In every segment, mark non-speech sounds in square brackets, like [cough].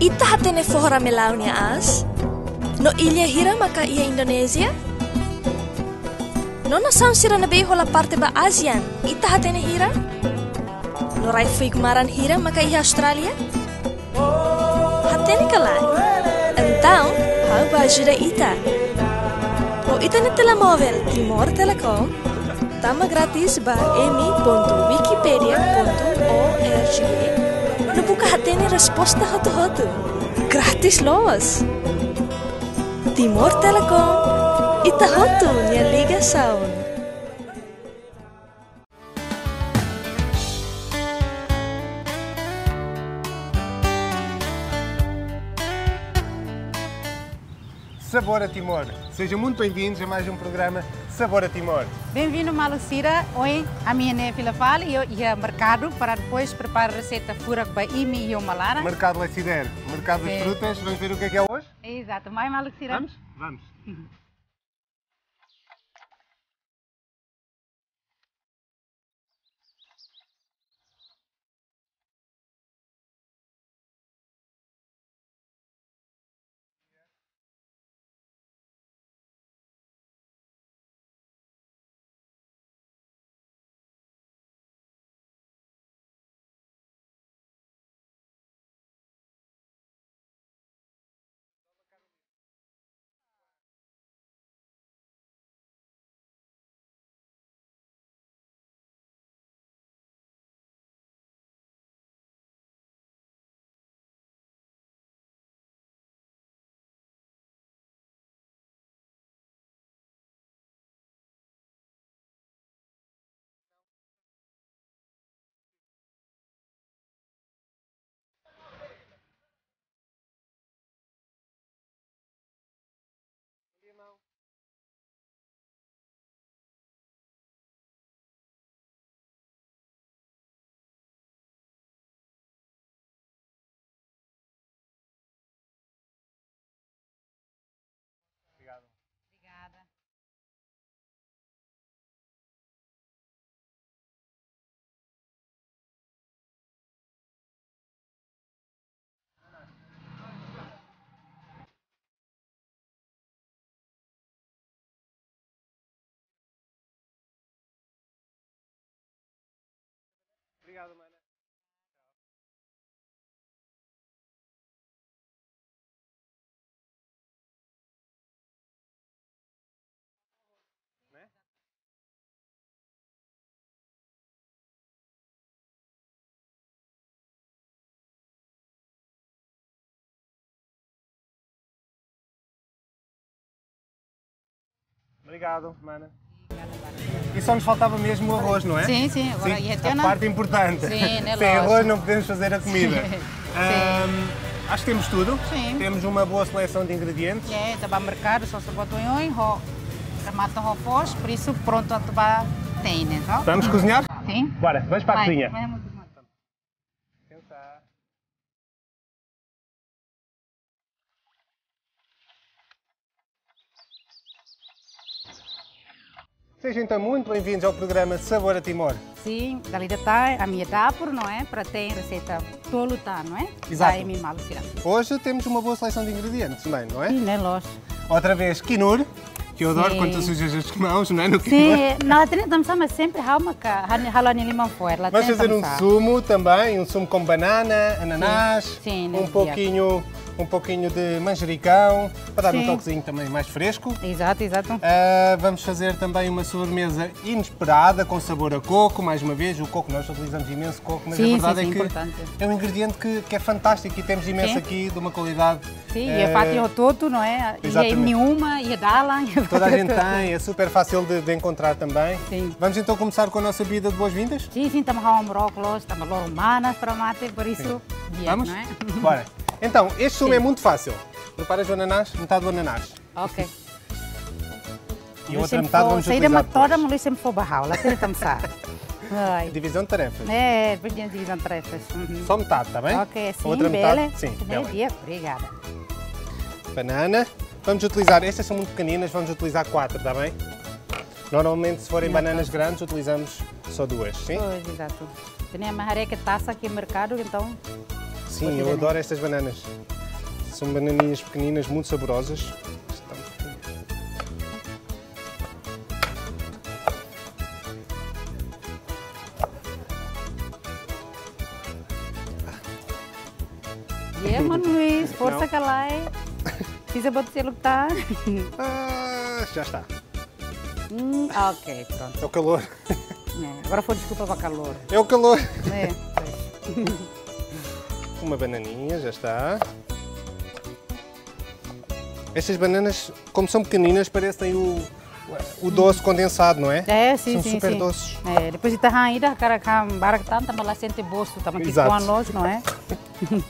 Ita hatene forra melaunia as? No ilha hira maka ia Indonesia? No nação sira na la parte ba ASEAN, ita hatene hira? No rai fui gumaran hira maka ia Austrália? Hatene kalai? Então, how ba ajuda ita? O ita na telemóvel Timor Telecom, tama grátis ba emi.wikipedia.org buka hatene resposta hotu-hotu. Grátis los! Timor Telecom, ita hotu nia ligação. Sabor a Timor. Sejam muito bem-vindos a mais um programa Sabor a Timor. Bem-vindo, Malucira. Hoje a minha neve fala e eu ia ao mercado para depois preparar a receita fura para imi e o malara. Mercado Lecider, Mercado das Sim. Frutas. Vamos ver o que é que é hoje? Exato, mais Malucira. Vamos? Vamos. Obrigado, mana. Né? Obrigado, mana. E só nos faltava mesmo o arroz, não é? Sim, sim, agora ter a na- parte importante. Sim, [laughs] né, Sem arroz não podemos fazer a comida. Sim. Ahm, acho que temos tudo. Sim. Temos uma boa seleção de ingredientes. É, estava ao mercado, só se botou em remata o por isso pronto a tem, né? Então? Vamos cozinhar? Sim. Bora, vamos para a Vai, cozinha. vamos. Sejam então muito bem-vindos ao programa Sabor a Timor. Sim, dali está a minha dapur, não é? Para ter receita tolo tá, não é? Exato. Vai Malucira. Hoje temos uma boa seleção de ingredientes também, não é? Sim, né, lógico. Outra vez, quinur, que eu adoro Sim. quando tu sujas as mãos, não é? No. Sim, nós temos sempre halani limão fora. Vamos fazer um sumo também, um sumo com banana, ananás, Sim, um nesse pouquinho, um pouquinho de manjericão, para dar um Sim. toquezinho também mais fresco. Exato, exato. Ah, vamos fazer também uma sobremesa inesperada com sabor a coco, mais uma vez, o coco, nós utilizamos imenso coco, mas Sim, a verdade sim, é sim, que importante. é um ingrediente que, que é fantástico e temos imenso Sim. aqui de uma qualidade. Sim, eh, e é fácil todo, não é? E é exatamente. nenhuma, e é dala. Toda a gente tem, é super fácil de, de encontrar também. Sim. Vamos então começar com a nossa vida de boas-vindas? Sim, sim, estamos a brócolis, estamos a humanas para mate, por isso, Vamos? não é? Bora. [laughs] Então, este sumo Sim. é muito fácil. Preparas o ananás, metade do ananás. Ok. E a outra metade vamos utilizar toda, depois. mas sempre for barral, lá tem começar. [laughs] Ai. Divisão de tarefas. É, podia divisão de tarefas. Uhum. Só metade, está bem? Ok, A sim, outra bela. metade, sim, bela. dia, obrigada. Banana. Vamos utilizar, estas são muito pequeninas, vamos utilizar quatro, está bem? Normalmente, se forem Não, bananas tá. grandes, utilizamos só duas, sim? Pois, exato. Tem a marreca taça aqui no mercado, então Sim, eu adoro estas bananas. São bananinhas pequeninas, muito saborosas. Yeah, Mano Luís, força que lá é. Precisa que tá. [laughs] Ah, já está. Hum, ok, pronto. É o calor. É, agora foi desculpa para calor. É o calor. É, pois. [laughs] Uma bananinha, já está. Estas bananas, como são pequeninas, parecem o, o doce condensado, não é? É, sim, São sim, super sim. doces. É, depois de estar ainda, cara, cara, barak tanto, mas lá sente bolso, também que Exato. com luz, não é? [laughs]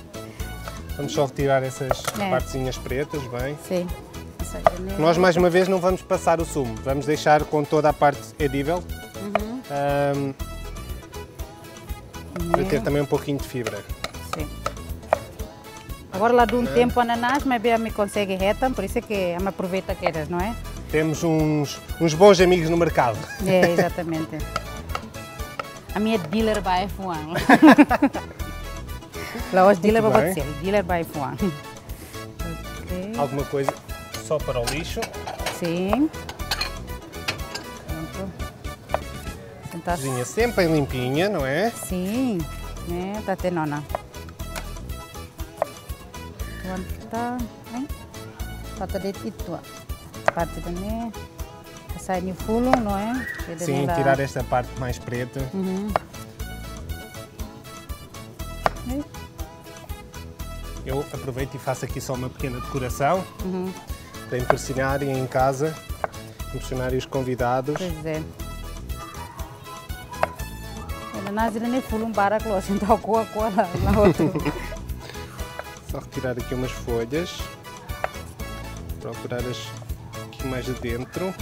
Vamos só retirar essas É. partezinhas pretas, bem. Sim. Nós, mais uma vez, não vamos passar o sumo. Vamos deixar com toda a parte edível. Uhum. Ahm, para ter também um pouquinho de fibra. Sim. Agora lá de um tempo ananás, mas bem me consegue reta, por isso é que me aproveita que eras, não é? Temos uns, uns bons amigos no mercado. É, exatamente. A minha dealer by F1. [laughs] Lá os dealer vai bater, dealer by F1. Ok. Alguma coisa só para o lixo. Sim. Pronto. Tentar Cozinha sempre limpinha, não é? Sim, né? Tá tendo nona. Kata det itu. Parte também. Sai ni fulo, não é? Sim, tirar esta parte mais preta. Uhum. Eh, Eu aproveito e faço aqui só uma pequena decoração Uhum. para impressionarem em casa, impressionarem os convidados. Pois é. Ela nasce nem fulo um bara close, então coa coa lá [laughs] na outra. [laughs] Só retirar aqui umas folhas. Procurar as aqui mais de dentro.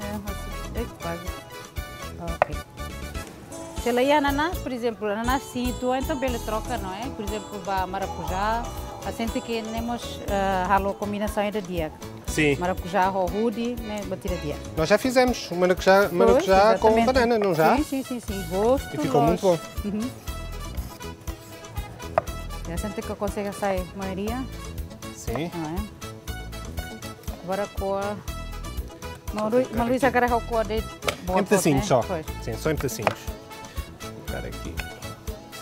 É, ei, quase. Ok. Se ela ia ananás, por exemplo, ananás sim, tu então ele troca, não é? Por exemplo, para maracujá, a gente que temos uh, halo combinação ainda dia. Sim, Maracujá, rohude, né, batida dia. nós já fizemos o maracujá, maracujá Pois, com banana, não já? Sim, sim, sim, sim. Gosto. E ficou muito bom. Uhum. E a gente que consegue sair maioria, Sim. não é? Agora com a... Uma Luísa agora com a de Em pedacinhos né? só. Pois. Sim, só em pedacinhos. Vou colocar aqui.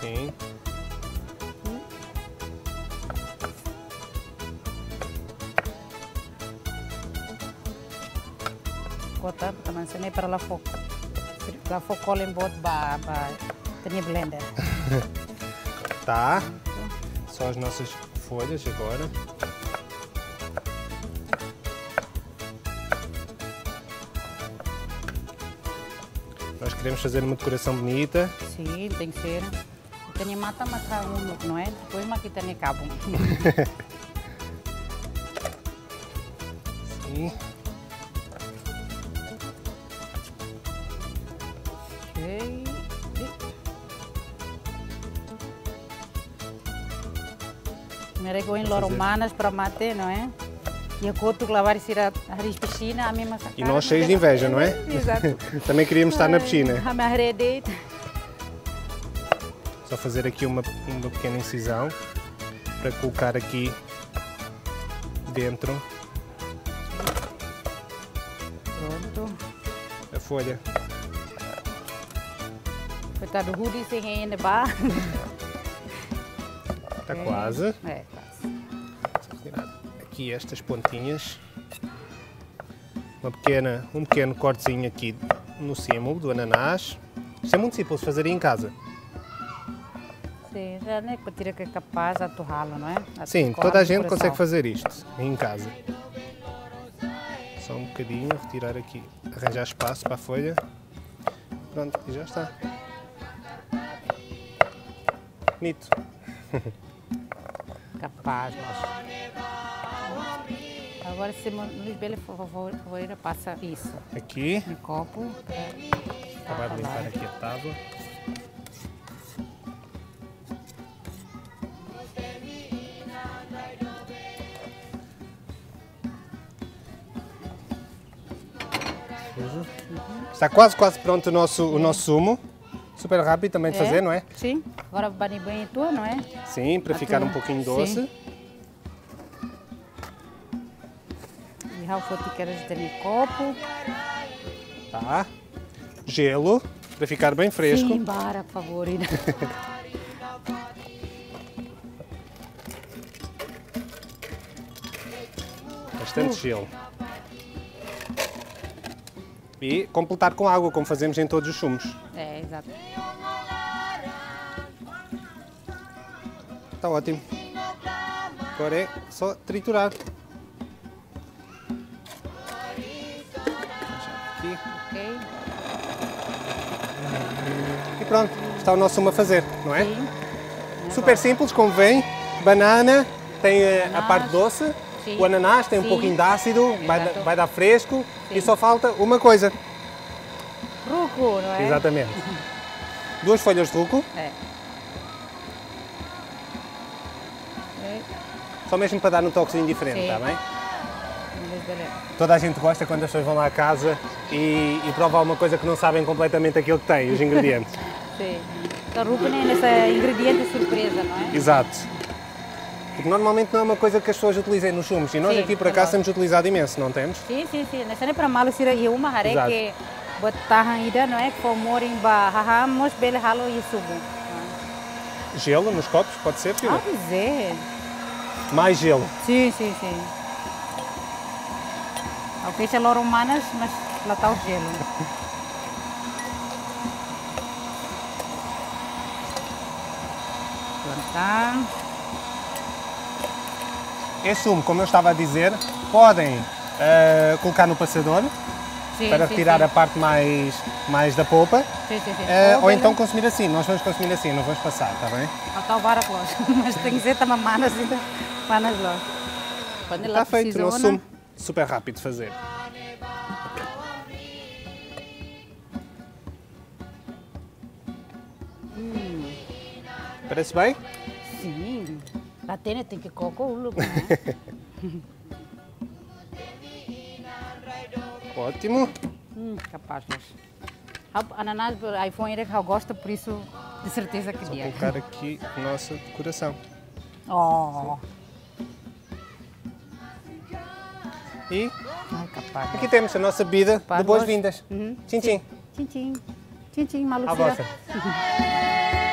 Sim. kota teman sini para la fok la fok kolen bot ba ba tenia blender [laughs] Tá. Só as nossas folhas agora. Nós queremos fazer uma decoração bonita. sim tem que ser tenia mata mas tá um não é depois aqui tenia cabo [laughs] Sim. Em fazer. loromanas para mate, não é? E a que lavar ir a haris piscina, a mesma E nós cheios de inveja, não é? [laughs] Exato. [laughs] Também queríamos estar na piscina. A minha. Só fazer aqui uma, uma pequena incisão para colocar aqui dentro Pronto. a folha. Coitado do Rudi sem ainda bar. Está quase. É. Tirar aqui estas pontinhas. Uma pequena, um pequeno cortezinho aqui no símbolo do ananás. Isto é muito simples de fazer em casa. Sim, já nem para tirar que é capaz a torrá-lo, não é? A Sim, toda a gente consegue fazer isto em casa. Só um bocadinho, retirar aqui, arranjar espaço para a folha. Pronto, e já está. Bonito. [laughs] Capaz, mas... Agora, se o Luiz Bela for favor, favor, passa isso Aqui, no copo. acabar de limpar aqui a tábua. Está quase, quase pronto o nosso, o nosso sumo. Super rápido também de fazer, não é? Sim. Agora bane bem a tua, não é? Sim, para A ficar tua. um pouquinho Sim. doce. E queres ter no copo. Tá. Gelo, para ficar bem fresco. Sim, bara, por favor. [laughs] Bastante gelo. E completar com água, como fazemos em todos os sumos. É, exato. Está ótimo. Agora é só triturar. Pronto, está o nosso sumo a fazer, não é? Sim. Super simples, como vem. Banana, tem eh, a Ananás. parte doce. Sim. O ananás tem um Sim. pouquinho de ácido, vai, vai dar fresco. E só falta uma coisa. Ruco, não é? Exatamente. [laughs] Duas folhas de ruco, É. Ok. só mesmo para dar um toquezinho diferente, está bem? Toda a gente gosta quando as pessoas vão lá a casa e, e provam alguma coisa que não sabem completamente aquilo que tem, os ingredientes. [laughs] Sim. Então, ruco nem nessa ingrediente surpresa, não é? Exato. Porque normalmente não é uma coisa que as pessoas utilizem nos sumos e nós Sim, aqui por é acaso verdade. temos utilizado imenso, não temos? Sim, sim, sim. Nessa nem para malo sira e uma Exato. que botar ida, não é? Que for morim ba haha mos bele halo e subo. Gelo nos copos, pode ser, Ah, filho? pois é. Mais gelo. Sim, sim, sim. Ok, se loro humanas, mas lá está o gelo. [laughs] Esse sumo, como eu estava a dizer, podem eh, colocar no passador Sim, para sim, retirar sim. a parte mais, mais da polpa. Sim, sim, sim. eh, ou então consumir assim. Nós vamos consumir assim, não vamos passar, está bem? Lá está o vara close. [laughs] Mas tem que ser também manas ainda. Manas ela Está feito o nosso sumo. Super rápido de fazer. Parece bem? Sim. Lá tem, tem que coco o lugar. né? [laughs] Ótimo. hum, capaz, mas. Ananás, iPhone é que eu gosto, por isso, de certeza que dia. Colocar aqui a nossa decoração. Oh, E ai, capaz. aqui temos a nossa bebida Pá, de boas-vindas. Uhum. Tchim, tchim. Tchim, tchim. Tchim, tchim. À vossa. [laughs]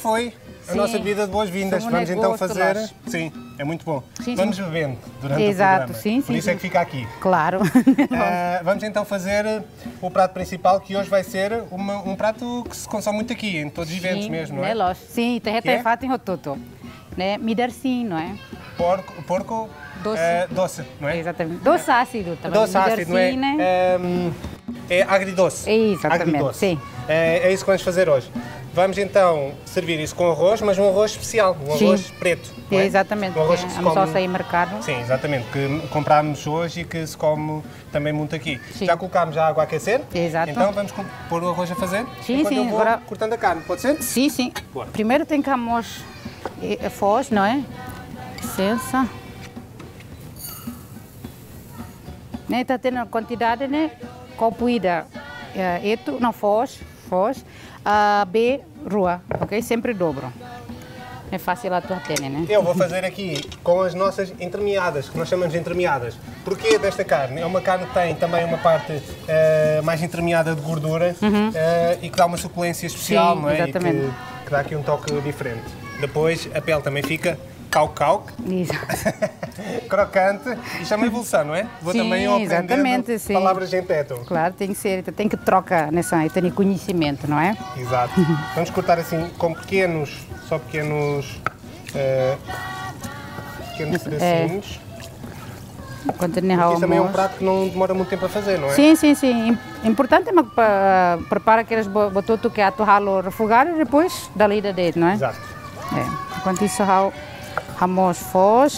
foi a Sim. nossa bebida de boas-vindas. Um Vamos então fazer. Lars. Sim, é muito bom. Sim, Vamos sim. bebendo durante Exato, o programa. sim, Por sim, isso é sim. que fica aqui. Claro. [laughs] Ah, vamos então fazer o prato principal, que hoje vai ser uma- um prato que se consome muito aqui, em todos os eventos mesmo, não né, é? lógico. Sim, tem até é? fato em rototo. Né? Me dar sim, não é? Porco, porco Doce. ah, doce, não é? Exatamente. Doce ácido também. Doce ácido, não é? né? Ahm, é agridoce. Exatamente, Agridoce. sim. É, é isso que vamos fazer hoje. Vamos então servir isso com arroz, mas um arroz especial, um Sim. arroz preto. não é? Exatamente. Um arroz que se Vamos só come... sair mercado. Sim, exatamente, que comprámos hoje e que se come também muito aqui. Sim. Já colocámos a água a aquecer? Exato. Então vamos pôr o arroz a fazer? Sim, sim, agora- cortando a carne, pode ser? Sim, sim. Bora. Primeiro tem que amos eh, a foz, não é? Licença. Né, tá tendo a quantidade, né? Copo ida, eh, eto, não, foz, foz, a B, rua, ok? Sempre dobro. É fácil a tua ter, né? Eu vou fazer aqui com as nossas entremeadas, que nós chamamos de entremeadas. Porquê desta carne? É uma carne que tem também uma parte eh, mais entremeada de gordura eh, e que dá uma suculência especial, Sim, não é? exatamente. Que, que dá aqui um toque diferente. Depois a pele também fica cau-cau, [laughs] crocante. Isto é uma evolução, não é? Vou Sim, também eu aprendendo exatamente, sim. palavras em teto. Claro, tem que ser, tem que trocar nessa, ter conhecimento, não é? Exato. [laughs] Vamos cortar assim com pequenos, só pequenos, eh, pequenos É. pedacinhos. Quando nem Isto também é um prato que não demora muito tempo a fazer, não é? Sim, sim, sim. Im- Importante é pa- preparar aqueles bo- bototo que é atorrá-lo refogar e depois da lida dele, não é? Exato. É. Enquanto isso, há ramos foz.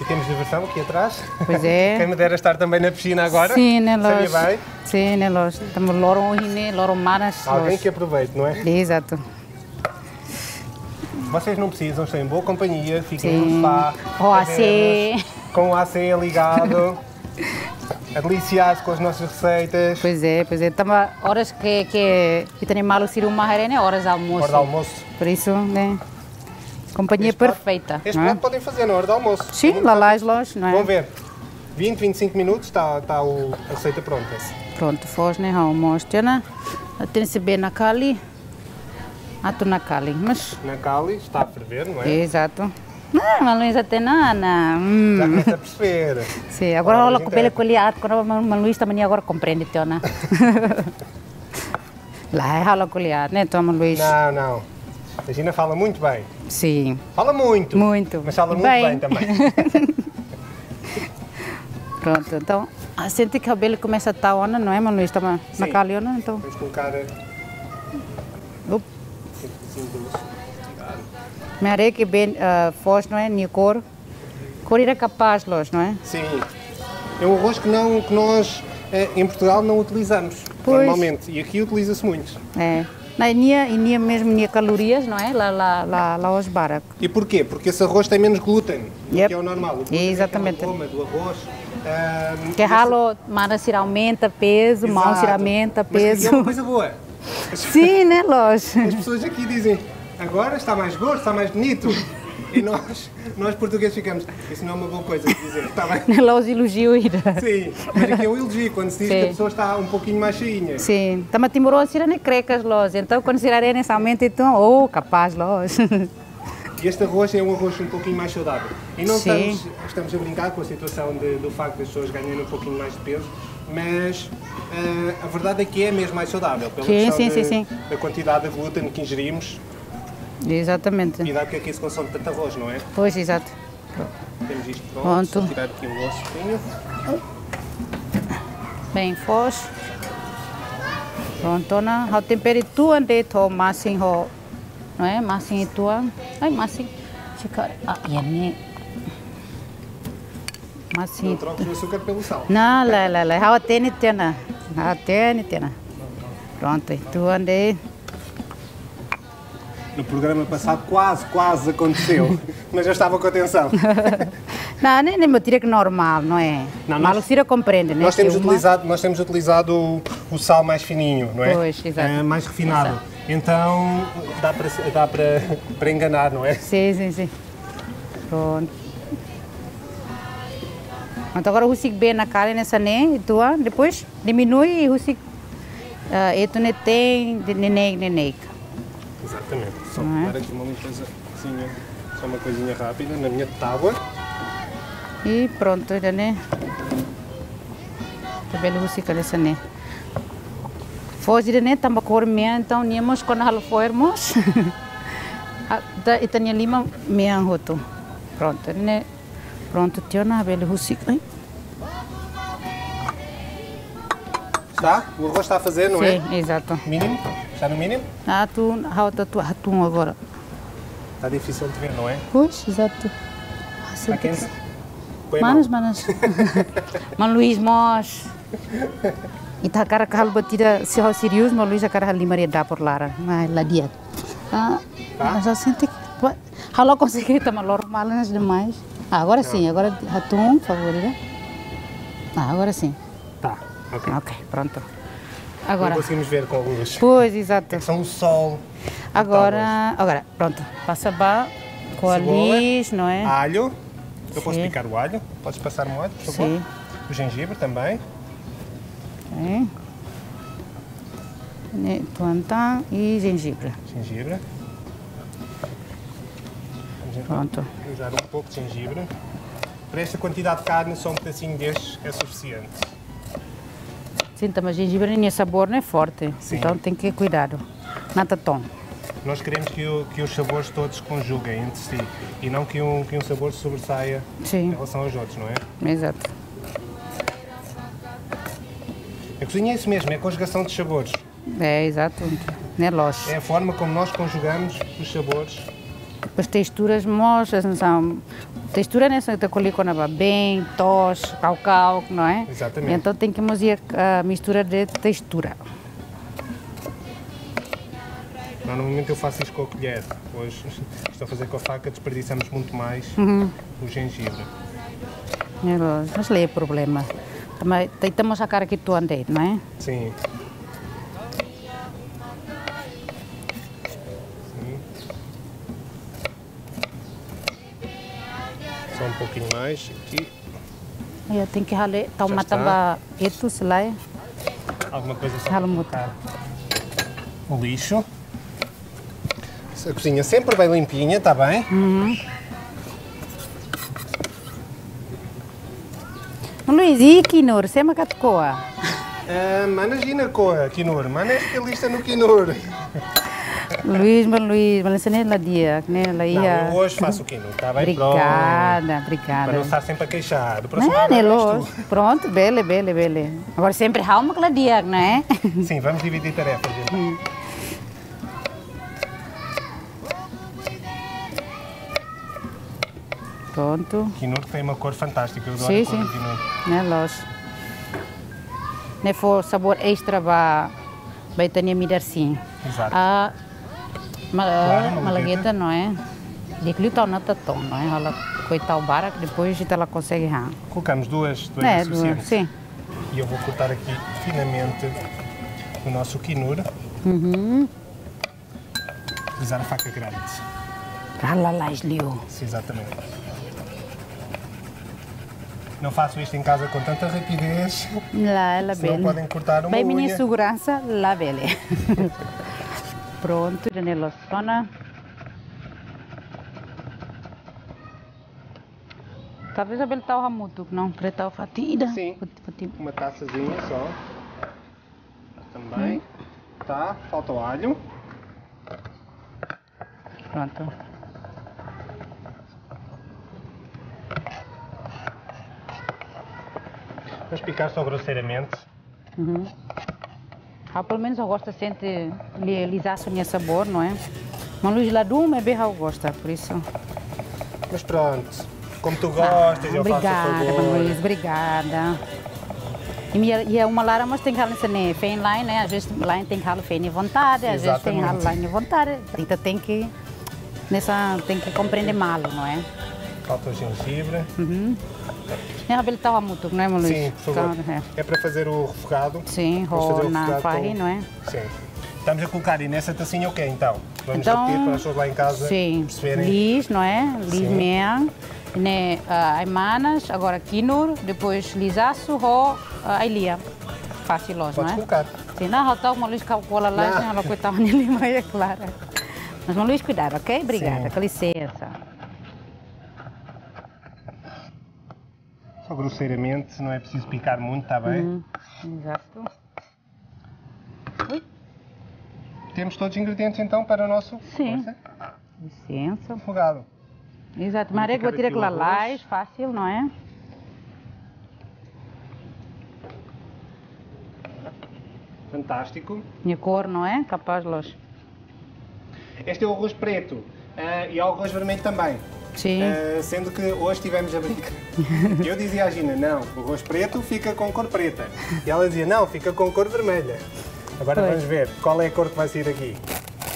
E temos diversão aqui atrás. Pois é. [laughs] Quem me dera estar também na piscina agora. Sim, né, Sabia Lós? bem? Sim, né, Lós? Estamos loro hoje, né? Loro manas. Alguém que aproveite, não é? Exato. Vocês não precisam, estão em boa companhia, fiquem no sofá. O AC. Com o AC ligado. [laughs] a deliciar-se com as nossas receitas. Pois é, pois é. Estamos horas que, que, que tem malo ser uma né? Horas de almoço. Hora de almoço. Por isso, né? Companhia Este prato- perfeita. Este não é? prato podem fazer na hora do almoço. Sim, lá lá as lojas, não é? Vão ver. 20, 25 minutos está, está o, a receita pronta. Pronto, foz, né? Almoço. Tem se bem na cali. Ah, tu na cali. Mas, Na Cali está a ferver, não é? exato. Não, mas Luísa tem nada. Hum. Já começa a perceber. [laughs] Sim, agora mas com pele então- colhado, quando a Luísa também agora compreende, Tiana. [laughs] [laughs] Lá é rola colhado, né, Toma Luís? Não, não. A Gina fala muito bem. Sim, Fala muito. Muito. Mas fala muito Bem. bem, também. [laughs] pronto. Então, sente que o cabelo começa a estar onda, não é, Luís? Estava na Sim. caliona, então. Vamos colocar eh, Up. Me areia que bem uh, foz, não é? Minha cor. Cor era capaz, Luís, não é? Sim. É um arroz que, não, que nós eh, em Portugal não utilizamos Pois. normalmente. E aqui utiliza-se muito. É. Inia, Inia mesmo, Inia calorias, não é? Lá, lá, lá, lá aos barak. E porquê? Porque esse arroz tem menos glúten Yep. que é o normal. O glúten Exatamente. É do arroz. ah, Que esse- ralo, mara se aumenta peso, Exato. aumenta Mas peso. é uma coisa boa. Sim, né, Luís? as pessoas aqui dizem, agora está mais gordo, está mais bonito. E nós, nós portugueses ficamos, isso não é uma boa coisa de dizer, está bem? [laughs] Los elogio ira. Sim, mas aqui é elogio, quando se diz que Sim. a pessoa está um pouquinho mais cheinha. Sim, estamos timorosos a né crecas, Los. Então, quando se irá nesse aumento, então, oh, capaz. E este arroz é um arroz um pouquinho mais saudável. E não Sim. estamos, estamos a brincar com a situação de- do facto das pessoas ganharem um pouquinho mais de peso, mas ah, a verdade é que é mesmo mais saudável, pela Sim, sim, sim, sim. da quantidade de glúten que ingerimos Exatamente. e dá porque é que se consome tanto arroz, não é? Pois, exato. Temos isto pronto, Pronto. tirar aqui um ossinho. Bem, foz. Pronto, na. A temperatura de to ho. Não é? Masing itu. Ai, masing. Chika. Ah, yan ni. Não trocas o açúcar pelo sal. Não, lá, lá, lá. Há tênis, tena. Há tênis, tena. Pronto, itu ande. No programa passado quase, quase aconteceu, [laughs] mas eu estava com atenção. [laughs] Não, nem, nem me tira que normal, não é? Não, Não, nós- compreende, né? Nós temos uma- utilizado, nós temos utilizado o, o sal mais fininho, não é? Pois, exato. Eh, mais refinado. Então dá para, dá para, para enganar, não é? Sim, sim, sim. Pronto. Então agora o Husik bem na cara nessa né, tu, ah, depois diminui e o Husik uh, eto ne tem de neném, neném. Exatamente. Só é? dar aqui uma só uma coisinha rápida na minha tábua. E pronto, já né. Cabelo Husik nessa né. Foge né, tamba cor minha, então níamos quando halo foermos. Itanya lima minha roto. Pronto, né. Pronto, tio na cabelo Husik. Está? O arroz está a fazer, não é? Sim, exato. Mínimo? Está no mínimo? Atum, hauta tu atum agora. Está difícil de ver, não é? Pois, exato. Está quente? Põe Manas, manas. [laughs] Man Luís Mos. E tá cara kahal batida se hau serius, mas Luís a cara hal lima dá por lara. Mas lá dia. Ah, Tá? mas assim tem que Halo consegui tomar normal nas demais. Ah, agora sim, agora atum, favorita. Ah, agora sim. Ok. Ok, pronto. Não Agora. conseguimos ver com a luz. Pois, exato. São o sol. Agora, agora, pronto. Passa ba com a Cebola. lis, não é? Alho. Eu posso Sim. picar o alho. Podes passar-me o alho, por favor? Sim. O gengibre também. É. Ne- Tuantã e gengibre. Gengibre. Vamos Pronto. usar um pouco de gengibre. Para esta quantidade de carne, só um pedacinho destes é suficiente. Sim, mas gengibre nem sabor não é forte. Sim. Então tem que cuidar. Nada tom. Nós queremos que, o- que os sabores todos conjuguem entre si e não que um, que um sabor sobressaia em Sim, relação aos outros, não é? exato. A cozinha é isso mesmo, é a conjugação de sabores. É, exato. Não é loja. É a forma como nós conjugamos os sabores. As texturas não são textura só te colhi quando vai bem, tos, cau-cau, não é? Exatamente. Então tem que fazer a mistura de textura. Normalmente eu faço isto com a colher. Hoje estou a fazer com a faca, desperdiçamos muito mais Uhum. o gengibre. É, Mas lhe é problema. Mas tentamos sacar aqui tu andei, não é? Sim. Só um pouquinho mais aqui. Eu tenho que rale, tá uma tamba eto se lá. Alguma coisa só Ralo muito. o lixo. A cozinha sempre bem limpinha, está bem? Luiz, e Kinur, você é uma catucoa? Ah, mana Gina Coa, Kinur. Mana é especialista no Kinur. [laughs] Luiz, mas Luiz, mas você nem lá dia, né? Lá Não, ia. eu hoje faço o está bem? Pronto. Obrigada, obrigada. Para não estar sempre a queixar. Do próximo Não, ano né, tu. Pronto, bele, bele, bele. Agora sempre há uma que lá dia, não é? Sim, vamos dividir tarefas, então. Pronto. Kinur tem uma cor fantástica, eu adoro Sim, a cor sim. do Kinur. Né, Luz? Ne for sabor extra ba tania midar sim. Exato. A ma, Claro, malagueta, não é? De que tá na tatom, não é? Ela coitar o barak, depois a gente ela consegue rar. Colocamos duas, duas É, duas, sim. E eu vou cortar aqui finamente o nosso Kinur. Uhum. Utilizar a faca grande. Ah, lá, lá, esliu. Sim, exatamente. Não faço isto em casa com tanta rapidez, Lá, ela senão bele. podem cortar uma Bem, minha unha. segurança, lá, bele. [laughs] Pronto, Janela Sona. Talvez a bele tá o muito, não? Preta o fatida. Sim. Uma taçazinha só. Também. Tá, falta o alho. Pronto. Vamos picar só grosseiramente. Uhum. Ah, pelo menos eu gosto assim de li- lisar o sabor, não é? Mas luz lá do é bem eu gosto, por isso. Mas pronto, como tu gostas, eu faço obrigada, favor. Luiz, obrigada. E, é uma lara, mas tem que falar assim, fém lá, né? Às vezes lá tem que fém à vontade, às vezes tem que falar à vontade. Então tem que, nessa, tem que compreender mal, não é? Falta o gengibre. Uhum. Abelha estava muito, não é, Luiz? Sim, por favor. Então, é. É para fazer o refogado. Sim, Vamos o na farri, com- não é? Sim. Estamos a colocar aí nessa tacinha o quê então? Vamos Então, repetir para as pessoas lá em casa Sim, perceberem. lis, não é? Lis Sim. meia, né? Aimanas, agora Kinur, depois Lisaço, Ro, uh, Ailia. Fácil, não é? colocar. Sim, não, está uma luz calcula lá, Não. ela coitada nele, mas é claro. Mas uma luz cuidado, ok? Obrigada, Sim. com licença. Só grosseiramente, não é preciso picar muito, está bem? Hum, exato. Ui, Temos todos os ingredientes então para o nosso Sim. licença. refogado. Exato, aqui o aquela lais, fácil, não é? Fantástico. Minha cor, não é? Capaz, los. Este é o arroz preto ah, e há o arroz vermelho também. Sim. Ah, sendo que hoje estivemos a brincar. Eu dizia à Gina, não, o arroz preto fica com cor preta. E ela dizia, não, fica com cor vermelha. Agora Pois. vamos ver qual é a cor que vai sair daqui.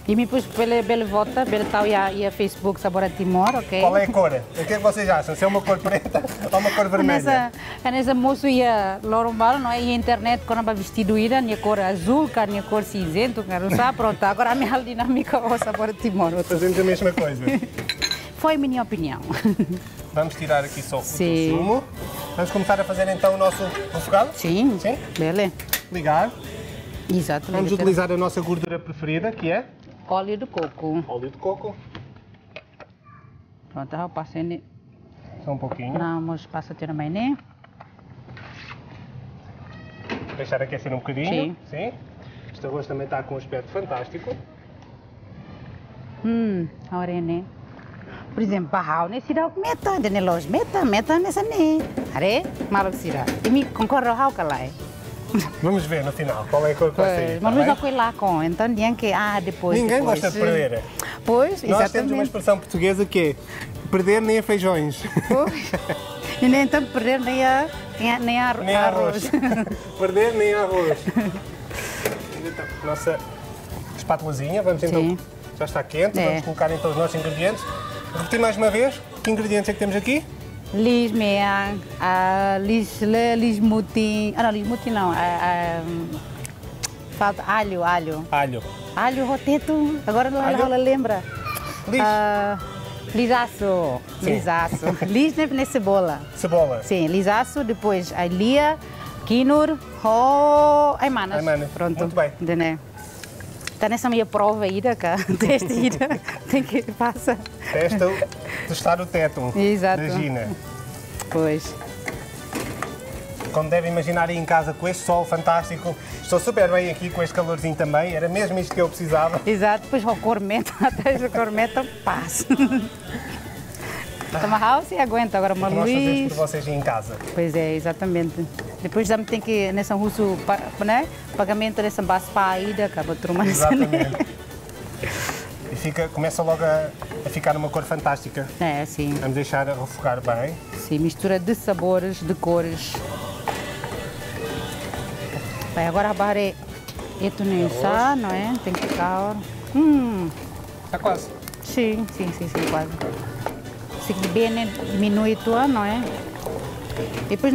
E me pus pela bela volta, pela tal e a, e a Facebook Sabor a Timor, ok? Qual é a cor? O que é que vocês acham? Se é uma cor preta [laughs] ou uma cor vermelha? Nessa, nessa moço ia lorombal, não é? E a internet, quando vai vestido ida, a cor azul, a minha cor cinzento, não sabe? [laughs] Pronto, agora a minha dinâmica é o Sabor a Timor. Fazemos a mesma coisa. [laughs] Foi a minha opinião. Vamos tirar aqui só o sumo. Vamos começar a fazer então o nosso refogado? Sim, Sim? bele. Ligar. Exato. Vamos utilizar a nossa gordura preferida, que é Óleo de coco. óleo de coco. Pronto, eu passei ne... Só um pouquinho. Vamos passar a também, né? Deixar aquecer um bocadinho. Sim. Sim. Este arroz também está com um aspecto fantástico. Hum, agora né? Por exemplo, barral, né? Sirá o meta, de los meta, meta nessa né. Are, malo sirá. E me concordo ao é. Vamos ver no final qual é a cor que vai sair. Mas não foi lá com, então tinha que, ah, depois. Ninguém depois. gosta de perder. Pois, Nós temos uma exatamente. expressão portuguesa que é perder nem a feijões. Pois. E nem então perder nem a, nem a, nem a arroz. [laughs] perder nem arroz. Então, Nossa espátulazinha, vamos então. Sim. Já está quente, É. vamos colocar então os nossos ingredientes. Repetir mais uma vez, que ingredientes é que temos aqui? Lis meang, lis le, lis mutin. Ah, não, lis não. ah, ah, falta alho, alho. Alho. Alho, roteto. Agora não ela lembra. Lis. Ah, lisaço. Sim. Lisaço. lis [laughs] nem cebola. Cebola. Sim, lisaço, depois a lia, quinur, ho, aimana. Aimana. Pronto. Muito bem. Entendeu? Está nessa minha prova ida, cá. [laughs] Teste ida. Tem que passar. Testa testar o teto Exato. da Gina. Pois. Como devem imaginar aí em casa com este sol fantástico, estou super bem aqui com este calorzinho também, era mesmo isto que eu precisava. Exato, depois o cormeta, [laughs] até o cormeta passa. Toma house e aguenta agora uma Nós fazemos por vocês em casa. Pois é, exatamente. Depois também tem que, nesse russo, pa- né? pagamento nessa base para a ida, acaba turma nessa Exatamente. E fica, começa logo a, a ficar uma cor fantástica. É, sim. Vamos deixar a refogar bem. Sim, mistura de sabores, de cores. Bem, agora a barra é etunensa, não é? Tem que ficar... Hum, Está quase. sim, sim, sim, sim, quase. Se bem diminui tua, não é? E depois,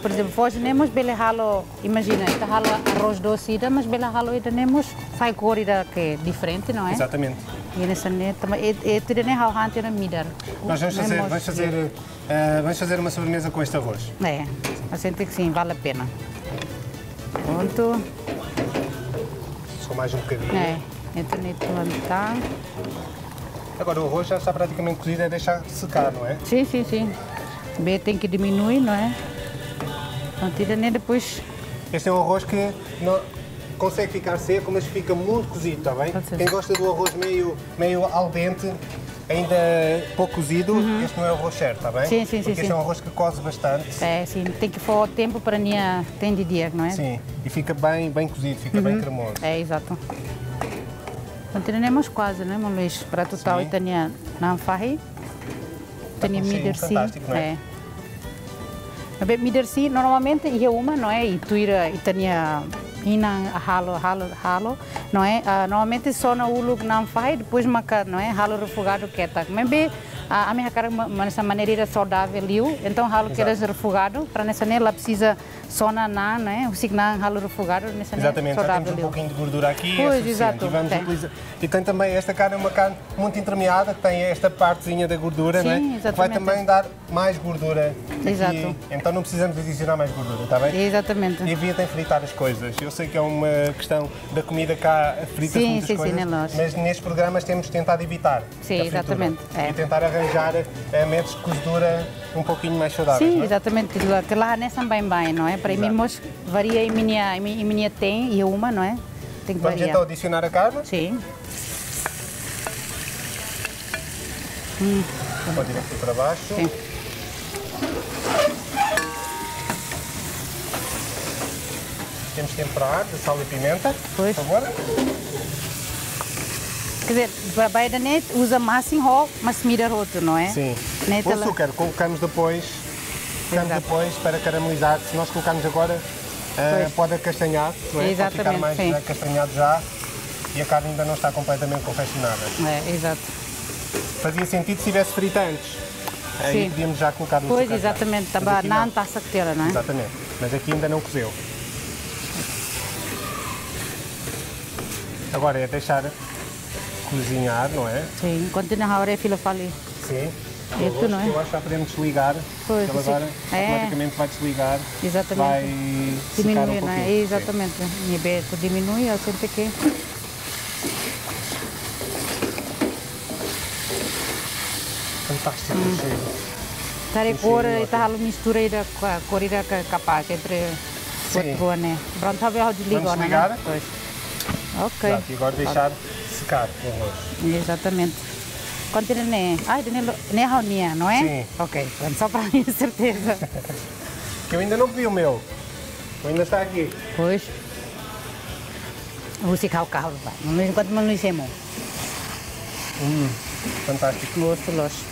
por exemplo, hoje temos bele halo, imagina, esta halo arroz doce, mas bele halo ida temos, sai cor que é diferente, não é? Exatamente. E nessa neta, mas este ida nem halo hante na midar. Nós vamos fazer, vamos fazer, eh, vamos fazer uma sobremesa com este arroz. É, eu sinto que sim, vale a pena. Pronto. Só mais um bocadinho. É, entra nesse plantar. Agora o arroz já está praticamente cozido, é deixar secar, não é? Sim, sim, sim. B tem que diminuir, não é? Então tira nem depois. Este é um arroz que não, consegue ficar seco, mas fica muito cozido, está bem? Quem gosta do arroz meio, meio al dente, ainda pouco cozido, este não é o arroz certo, está bem? Uhum. Sim, sim, sim, Porque este sim. é um arroz que coze bastante. É, sim, tem que for tempo para minha tem de dia, não é? Sim, e fica bem, bem cozido, fica bem cremoso. É, exato. Então teremos quase, né, meu Luís? Para total, Sim. tenha não faz. Tenha com cheirinho mider sim. fantástico, não é? É. Bem, mider sim, normalmente é uma, não é? E tu ira e tenha ina halo halo halo, não é? Ah, normalmente só na ulu que não faz, depois maca, não é? Halo refogado que tá. Mas bem, a a minha cara nessa maneira saudável liu, então halo que eres refogado, para nessa nela precisa só na na, não é? O refogado nessa Exatamente, já temos um pouquinho de gordura aqui. Pois, é exato, E, vamos tem. utilizar- e tem também esta carne, é uma carne muito entremeada, que tem esta partezinha da gordura, Sim, não é? Que vai exatamente. também dar mais gordura. aqui. Exato. Então não precisamos adicionar mais gordura, está bem? Exatamente. Evitem fritar as coisas. Eu sei que é uma questão da comida cá, frita Sim, muitas sim, sim, coisas, nem nós. mas nestes programas temos tentado evitar Sim, exatamente, é. E tentar arranjar eh, métodos de cozedura um pouquinho mais saudáveis, Sim, é? exatamente. Que lá- Que lá nessa bem bem, não é? Para Exato. mim, mas varia em minha, em minha- em minha tem e uma, não é? Tem que Vamos variar. então adicionar a carne. Sim. Pode ir aqui para baixo. Sim. Temos que temperar de sal e pimenta, Pois. por favor. Quer dizer, para baixo net usa massa em ró, mas mira outro, não é? Sim. Net O açúcar colocamos depois, Exato. depois para caramelizar. Se nós colocarmos agora, Pois. pode acastanhar, é? pode ficar mais sim. acastanhado já e a carne ainda não está completamente confeccionada. É, exato. Fazia sentido se tivesse frita antes. Aí Sim. podíamos já colocar no Pois, exatamente. Também não está saqueira, não é? Exatamente. Mas aqui ainda não cozeu. Agora é deixar cozinhar, não é? Sim. Continua a hora fila fali. Sim. É tu, não é? Eu acho que já podemos desligar. Pois, sim. agora É. automaticamente vai desligar. Exatamente. Vai secar Diminui, um não é? pouquinho. Exatamente. Minha beto diminui, eu sempre que. Sim. Fantástico Hum. cheiro. Tare Sim, cor, sim, está halo mistura a cor ca- capaz, Sim. boa, né? Pronto, desligo Vamos agora, desligar? né? Pois. Ok. Exato, e agora deixar secar o arroz. Exatamente. Continue. Ah, nem reunia, não é? Sim. Ok, então só para a [laughs] minha certeza. que eu ainda não vi o meu. Eu ainda está aqui. Pois. Vou secar o carro, vai. Mas enquanto me não é. Hum, fantástico. Gosto, gosto.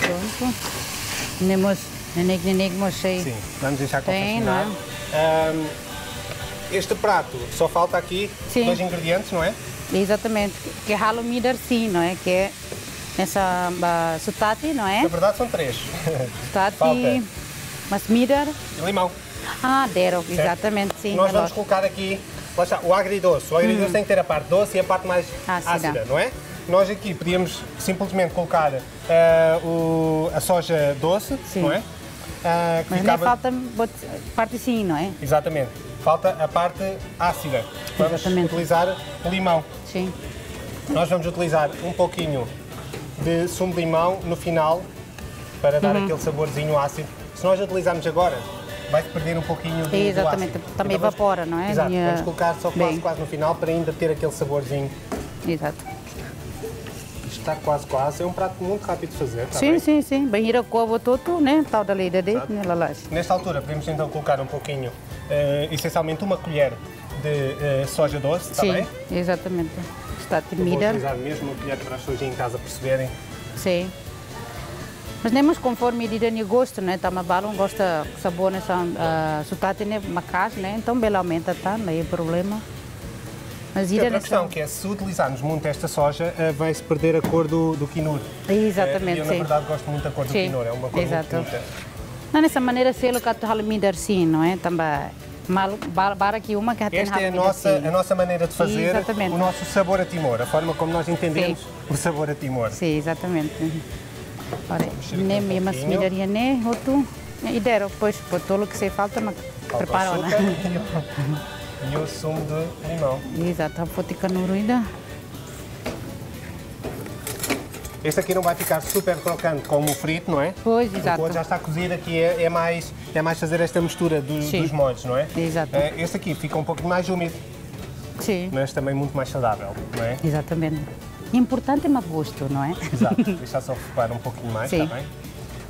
Pronto. Temos nenek, mochei. Sim, vamos deixar Tem, confeccionar. Ahm, este prato, só falta aqui Sim. dois ingredientes, não é? Exatamente. Que é midar sim, não é? Que é essa uh, sutati, não é? Na verdade são três. Sutati, [laughs] mas midar. E limão. Ah, dero, exatamente, sim. Nós é vamos colocar aqui está, o agridoce. O agridoce tem que ter a parte doce e a parte mais Ácida. ácida, não é? Nós aqui podíamos simplesmente colocar ah, o- a soja doce, Sim. não é? Que Mas ficava- não falta parte sim, não é? Exatamente. Falta a parte ácida. Vamos Exatamente. utilizar limão. Sim. Nós vamos utilizar um pouquinho de sumo de limão no final para Uhum. dar aquele saborzinho ácido. Se nós utilizarmos agora, vai perder um pouquinho do, do Exatamente, ácido. também vamos- evapora, não é? Exato, E, vamos colocar só quase, bem. quase no final para ainda ter aquele saborzinho. Exato. Está quase quase. É um prato muito rápido de fazer. está sim, bem? sim, sim. Bem, ir a covo todo, né? Tal da lei de né? Lalás. Nesta altura podemos então colocar um pouquinho, eh, essencialmente uma colher de eh, soja doce, está Sim, bem? exatamente. Está Eu Vou utilizar mesmo uma colher para as pessoas em casa perceberem. Sim. Mas nemos conforme medida de gosto, né? Tá, balão gosta sabor nessa uh, sutati né? Macas, né? Então bela aumenta, tá? Não é problema. Mas E ira outra questão que é, se utilizarmos muito esta soja, eh, vai-se perder a cor do, do quinur. Eh, Exatamente, eu, na sim. verdade, gosto muito da cor do Sim, quinur. É uma cor exato. muito bonita. Não, nessa maneira, se ele que halo midar sim, não é? Também. Mal, bar, aqui uma que Esta é a nossa, sim. a nossa maneira de fazer Exatamente. o nosso sabor a Timor, a forma como nós entendemos o sabor a Timor. Sim, exatamente. Ora, mexer aqui nem mesmo pouquinho. midaria, né? Outro. E deram, pois, por tudo o que se falta, mas Falta o prepara, açúcar né? [laughs] e o, o sumo de limão. Exato, a fotica no ruída. Este aqui não vai ficar super crocante como o frito, não é? Pois, exato. o outro já está cozido, aqui é, é mais, é mais fazer esta mistura do- dos molhos, não é? Exato. Eh, Este aqui fica um pouco mais úmido, Sim, mas também muito mais saudável, não é? exatamente. Importante é mais gosto, não é? Exato, [laughs] deixar só focar um pouquinho mais, Sim. está bem?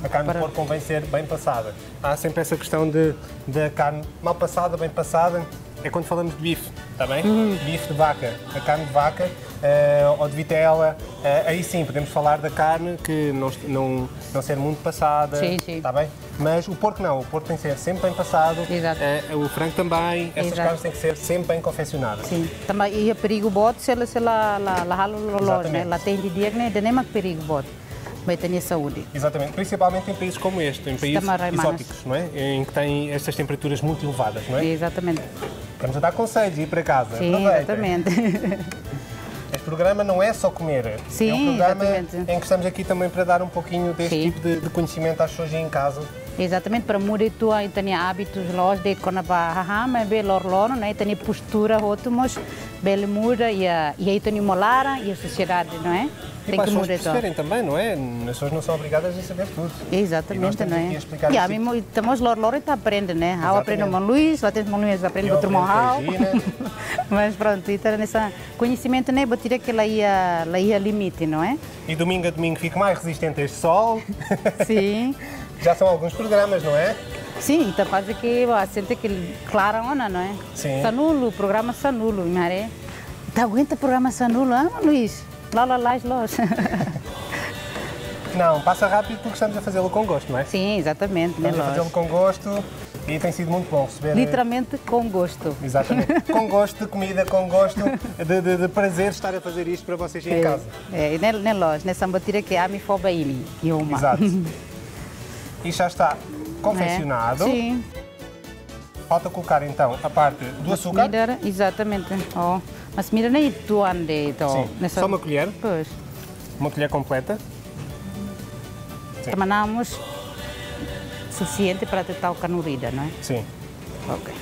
A carne Para- de porco convém ser bem passada. Há sempre essa questão de, da carne mal passada, bem passada, é quando falamos de bife, está bem? Uhum. Bife de vaca. A carne de vaca eh, ou de vitela, eh, aí sim podemos falar da carne que não, não, não ser muito passada, Sim, sim. está bem? Mas o porco não, o porco tem que ser sempre bem passado, eh, o frango também, essas Exato. carnes têm que ser sempre bem confeccionadas. Sim. Também e é perigo bot se ela se ela la la halo lolos, Exatamente. né? Ela tem de dia? De nem mais perigo bot. Ter saúde. Exatamente, principalmente em países como este, em países exóticos, não é? Em que têm estas temperaturas muito elevadas, não é? Exatamente. Estamos a dar conselhos e ir para casa. Sim, Aproveitem. exatamente. [laughs] Este programa não é só comer. Sim, é um programa exatamente. em que estamos aqui também para dar um pouquinho deste Sim. tipo de, de conhecimento às pessoas em casa. Exatamente, para mudar tua tem hábitos los de mas bem lor lor, né? Tem postura ótimos, bem muda e e aí tem molara e a sociedade, não é? Tem que então. perceberem também, não é? As pessoas não são obrigadas a saber tudo. Exatamente, não a é? E a esse mim estamos lor lor e aprendendo, né? Aprendo com o Luís, lá tem o Luís aprende outro a. Gina. [laughs] Mas pronto, então nessa conhecimento, né? Batir que ela ia, ia limite, não é? E domingo a domingo fico mais resistente a este sol. [laughs] Sim. [laughs] Já são alguns programas, não é? Sim, então quase que ó, sente que clara ona, não é? Sim. Sanulo, programa Sanulo, minha Tá aguenta programa Sanulo, ah, Luís? Lá, lá, lá, los. Não, passa rápido porque estamos a fazê-lo com gosto, não é? Sim, exatamente, né, Estamos a fazê-lo com gosto e tem sido muito bom receber. Literalmente com gosto. Exatamente. [laughs] com gosto de comida, com gosto de, de- de prazer estar a fazer isto para vocês em casa. É, né, né, los, né, sambatira que ami foba ili, e uma. Exato. [laughs] E já está confeccionado. É, Sim. Falta colocar então a parte do açúcar. Exatamente. Oh. Mas mira nem tu ande, então. Só uma colher. Pois. Uma colher completa. Sim. Tamanamos suficiente para ter tal canurida, não é? Sim. Ok.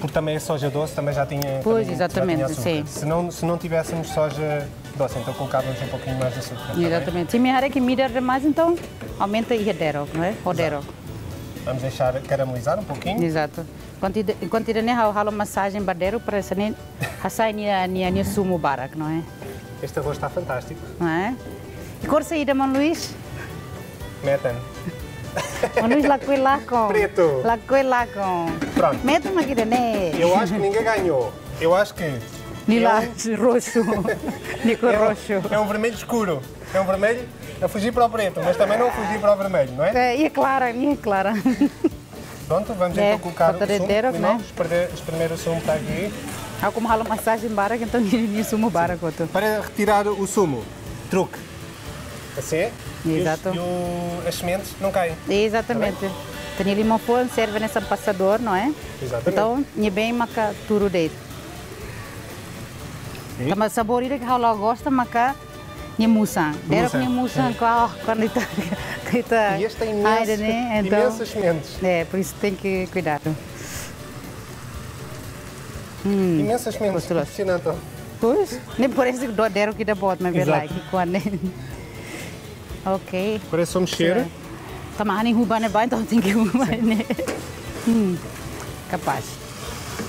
Porque também a soja doce também já tinha. Pois, também- exatamente, sim. Se não, se não tivéssemos soja doce, então colocávamos um pouquinho mais de açúcar. tá? Exatamente. Se me haré que mira mais, então aumenta e dero, não é? O dero. Vamos deixar caramelizar um pouquinho. Exato. Enquanto irene halo massagem badero para nem hasai nia nia nia sumo barak, não é? Este arroz está fantástico. Não é? E cor saída, Mano Luís? Metem. Mano Luís lá coi lá com. Preto. Lá coi lá com. Pronto. Mete uma guirene. Eu acho que ninguém ganhou. Eu acho que. Ni lá é [laughs] roxo. Ni cor é um- roxo. É um vermelho escuro. É um vermelho a fugir para o preto, mas também não a fugir para o vermelho, não é? É, e é clara, e é clara. Pronto, vamos É, então colocar o sumo. Limão, né? espremer, o sumo para aqui. Há como rala massagem barak, então [laughs] nem sumo outro. Para retirar o sumo, truque. Assim, e, os, Exato. e o- as sementes não caem. Exatamente. Tem limão fone, serve nesse passador, não é? Exatamente. Então, é bem maca turo dele. Mas sabor que ela gosta, maca é Musang. musang, quando está... E este tem imenso, né? Então, imensas sementes. é, por isso tem que cuidar. Imensas sementes. Impressionante. Pois, nem parece que dero que dá bota, mas lá Exato. que quando... [laughs] Ok. Parece só mexer. Tamahan em ruba na então tem que rubar, né? Hum, capaz.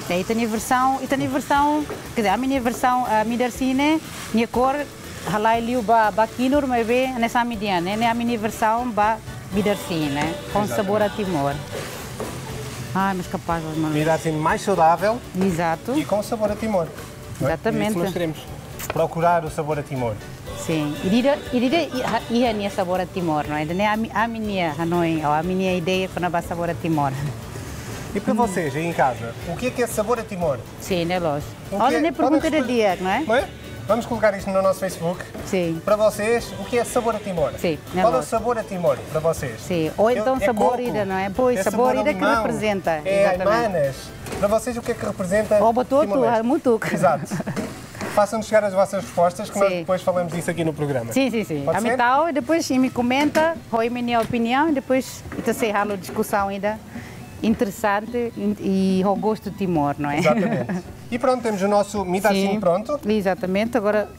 E aí tem [laughs] a versão, e tem a versão, quer dizer, a minha versão, a minha darcine, minha cor, halai liu ba ba kinur, mas bem nessa medida, né? A versão ba bidarcine, com sabor a timor. Ai, mas capaz, mano. Comida assim mais saudável Exato. e com sabor a timor. não é? Exatamente. É isso nós queremos. Procurar o sabor a timor. Sim. Dira, e a minha sabor a timor, não é? Minha, a minha, Hanoi, ou a minha ideia quando vai sabor a timor. E para vocês aí em casa, o que é que é sabor a timor? Sim, né, lógico. Olha, é- nem pergunta responder- dia, não é? Não é? Vamos colocar isto no nosso Facebook. Sim. Para vocês, o que é sabor a timor? Sim, Qual é o sabor a timor para vocês? Sim, ou então É- é sabor coco? ida, não é? Pois, É sabor a ida que representa, É aimanas. Para vocês, o que é que representa Ou batuto, Timor-Leste? ah, mutuco. Exato. Façam-nos chegar as vossas respostas, que nós Sim. depois falamos disso aqui no programa. Sim, sim, sim. Pode a ser? e depois me comenta, roi minha opinião e depois então sei a discussão ainda interessante e ao gosto de Timor, não é? Exatamente. [laughs] E pronto, temos o nosso mitacinho pronto. Exatamente, agora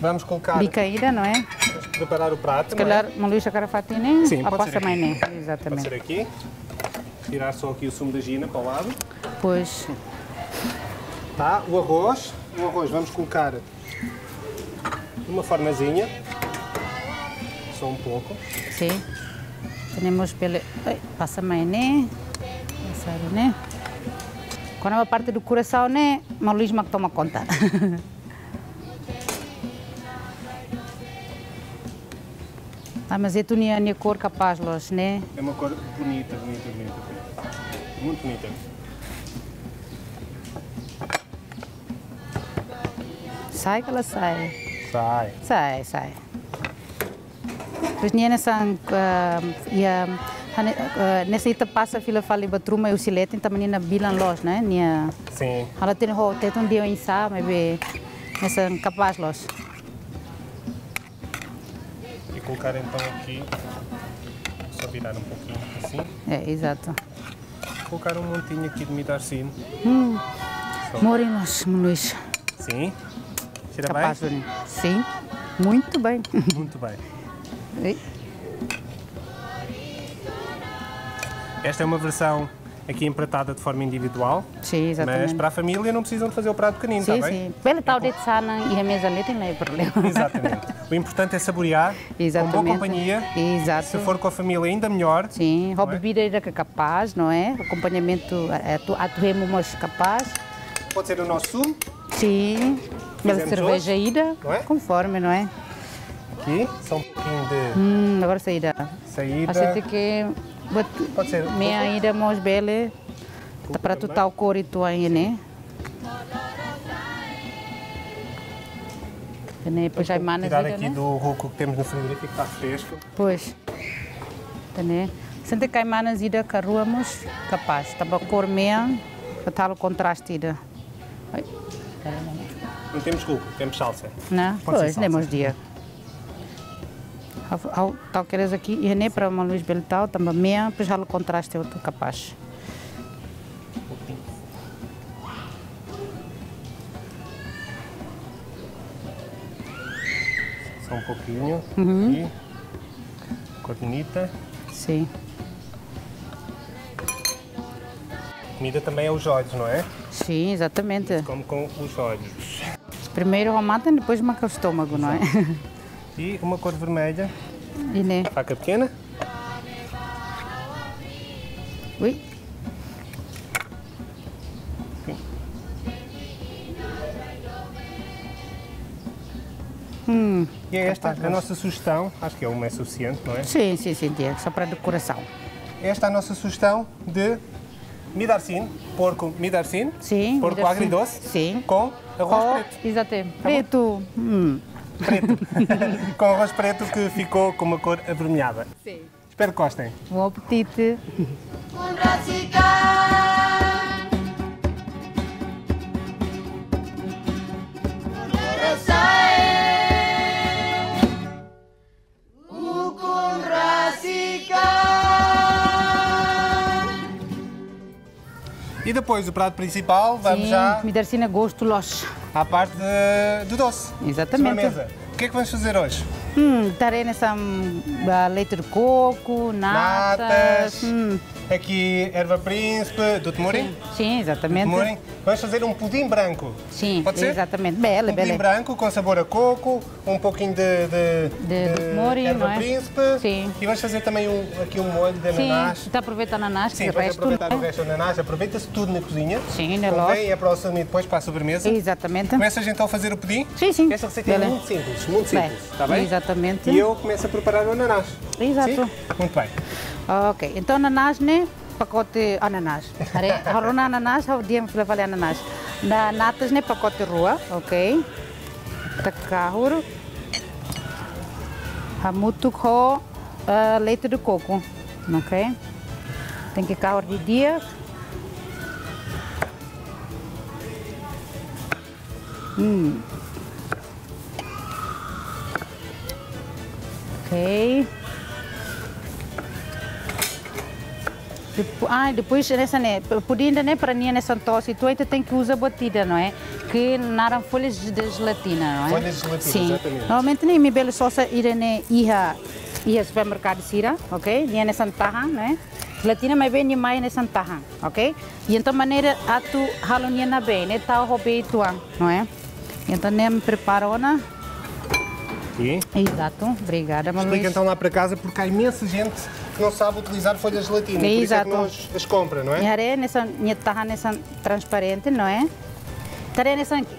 Vamos colocar, bica ainda, não é? vamos preparar o prato. Se não é? calhar uma luísa carafatine, Sim, a pode ser aqui. né? Pode Exatamente. ser aqui. Tirar só aqui o sumo da gina para o lado. Pois, Tá? O arroz. O arroz vamos colocar numa formazinha. Só um pouco. sim. Temos pele... Passa mais, Passar, né? Quando é a parte do coração, né? Uma luísa que toma conta. [laughs] Ah, mas é tu nem a cor capaz, los, né? É uma cor bonita, bonita, bonita. Muito bonita. Sai que ela sai. Sai. Sai, sai. Pois nem nessa ia nessa ita passa fila fali batruma e o silete também na bilan los, né? Nia Sim. ela tem ho um dia em sa, mas nessa capaz los. E colocar então aqui. Só virar um pouquinho assim. É, exato. Colocar um montinho aqui de mitarcino. Morinos, Luís. Sim. Cheira Capaz, bem? Sim. Muito bem. Muito bem. Esta é uma versão aqui empratada de forma individual. Sim, Mas exatamente. para a família não precisam de fazer o prato pequenino, Sim, está bem? sim. Pela tal de sana e a mesa ali tem lá problema. Exatamente. O importante é saborear, Exatamente. com boa companhia. Exato. Se for com a família, ainda melhor. Sim, Não a é? bebida ainda que é capaz, não é? Acompanhamento, a tu, a tu mas capaz. Pode ser o nosso sumo, Sim. Pela cerveja ida, não é? conforme, não é? aqui, só um pouquinho de Hum, agora saída. saída. Assim que Pode ser. meia ida mos bele, tá para tu tal cor e tu aí, né? Né, Pois já manas Tirar aqui do ruco que temos no frigorífico, está fresco. Pois. Né? Sente que manas ida carruamos capaz, tá para cor meia, para tal contraste ida. Não temos ruco, temos salsa. Não? Pois, salsa. temos dia. Tal queres aqui, e nem para uma luz belo tal, também meia, já o contraste é outro capaz. Só um pouquinho. Uhum. Aqui. Cor bonita. Sim. Comida também é os olhos, não é? Sim, exatamente. Como com os olhos. Primeiro o mata, depois marca o estômago, não é? E uma cor vermelha. E né? Faca pequena. Ui. Hum. E é esta a nossa sugestão, acho que é uma é suficiente, não é? Sim, sim, sim, Diego, só para decoração. Esta é a nossa sugestão de midarcine, porco midarcine, Sim. porco mira, agridoce, Sim. com arroz Oh, preto. Exatamente. Preto. Hum. Preto. [laughs] com arroz preto que ficou com uma cor avermelhada. Sim. Espero que gostem. Bom apetite. E depois do prato principal, vamos Sim, já me dar sina gosto los. À parte de- do doce. Exatamente. Sobremesa. O que é que vamos fazer hoje? Hum, tarei nessa hum, ah, leite de coco, natas. Natas. Hum, Aqui, erva príncipe, do temorim. sim, exatamente. Temorim. Vamos fazer um pudim branco. Sim, Pode ser? exatamente. Bela, Um pudim bela. branco com sabor a coco, um pouquinho de, de, De- de erva é? príncipe. Sim. E vamos fazer também um, aqui um molho de Sim, ananás. está aproveitando a ananás, Sim, que o vamos resto. aproveitar o é? resto do ananás. Aproveita-se tudo na cozinha. Sim, né, Convém lógico. e é o e depois para a sobremesa. Exatamente. Começas então a fazer o pudim? Sim, sim. Esta receita é Bela. muito simples, muito Bem, simples. Está bem? exatamente. E eu começo a preparar o ananás. Exato. Sim? Muito bem. Ok, então ananás, né? Pacote ananás. Are, [laughs] haruna ananás, hau dia fila vale ananás. Na natas, né? Pacote rua, ok. Takahur. Hamutu ko uh, leite de coco, ok. Tem que kahur di dia. Hum. Ok. Depois, ah, depois nessa né, pudim né para ninha nessa tosse, tu ainda tem que usar batida, não é? Que naram folhas de gelatina, não é? Folhas de gelatina, Sim. exatamente. Normalmente nem me belo só ir ne ia ia supermercado sira, ok? Ninha nessa tarra, não é? Gelatina mas bem nem mais nessa tarra, ok? E então maneira a tu halo ninha na bem, né? Tal roubei tua, não é? Então nem me preparo, né? Aqui. Exato, obrigada, Explica Maluís. então lá para casa porque há imensa gente que não sabe utilizar folhas de gelatina. Por isso é que as, as compra, não é? Minha areia nessa minha tarra nessa transparente, não é?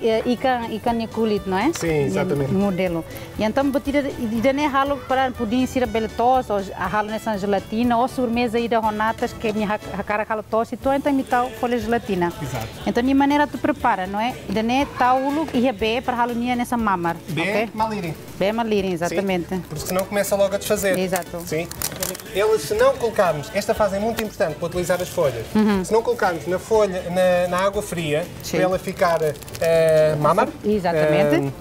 Eh, ikan ikan kulit, não é? Sim, exatamente. Modelo. E então botira e dane halo para pudim sira beltos ou halo nessa gelatina ou sobremesa ida ronatas que minha cara halo tos e tu então me tal folha gelatina. Exato. Então de maneira tu prepara, não é? Dane taulo e be para halo nia nessa mamar, B, ok? maliri. Bem malirim, exatamente. Sim, porque senão começa logo a desfazer. Exato. Sim. Eles, se não colocarmos, esta fase é muito importante para utilizar as folhas, se não colocarmos na folha, na, na água fria, Uhum. Sim. para ela ficar eh, mamar. Exatamente.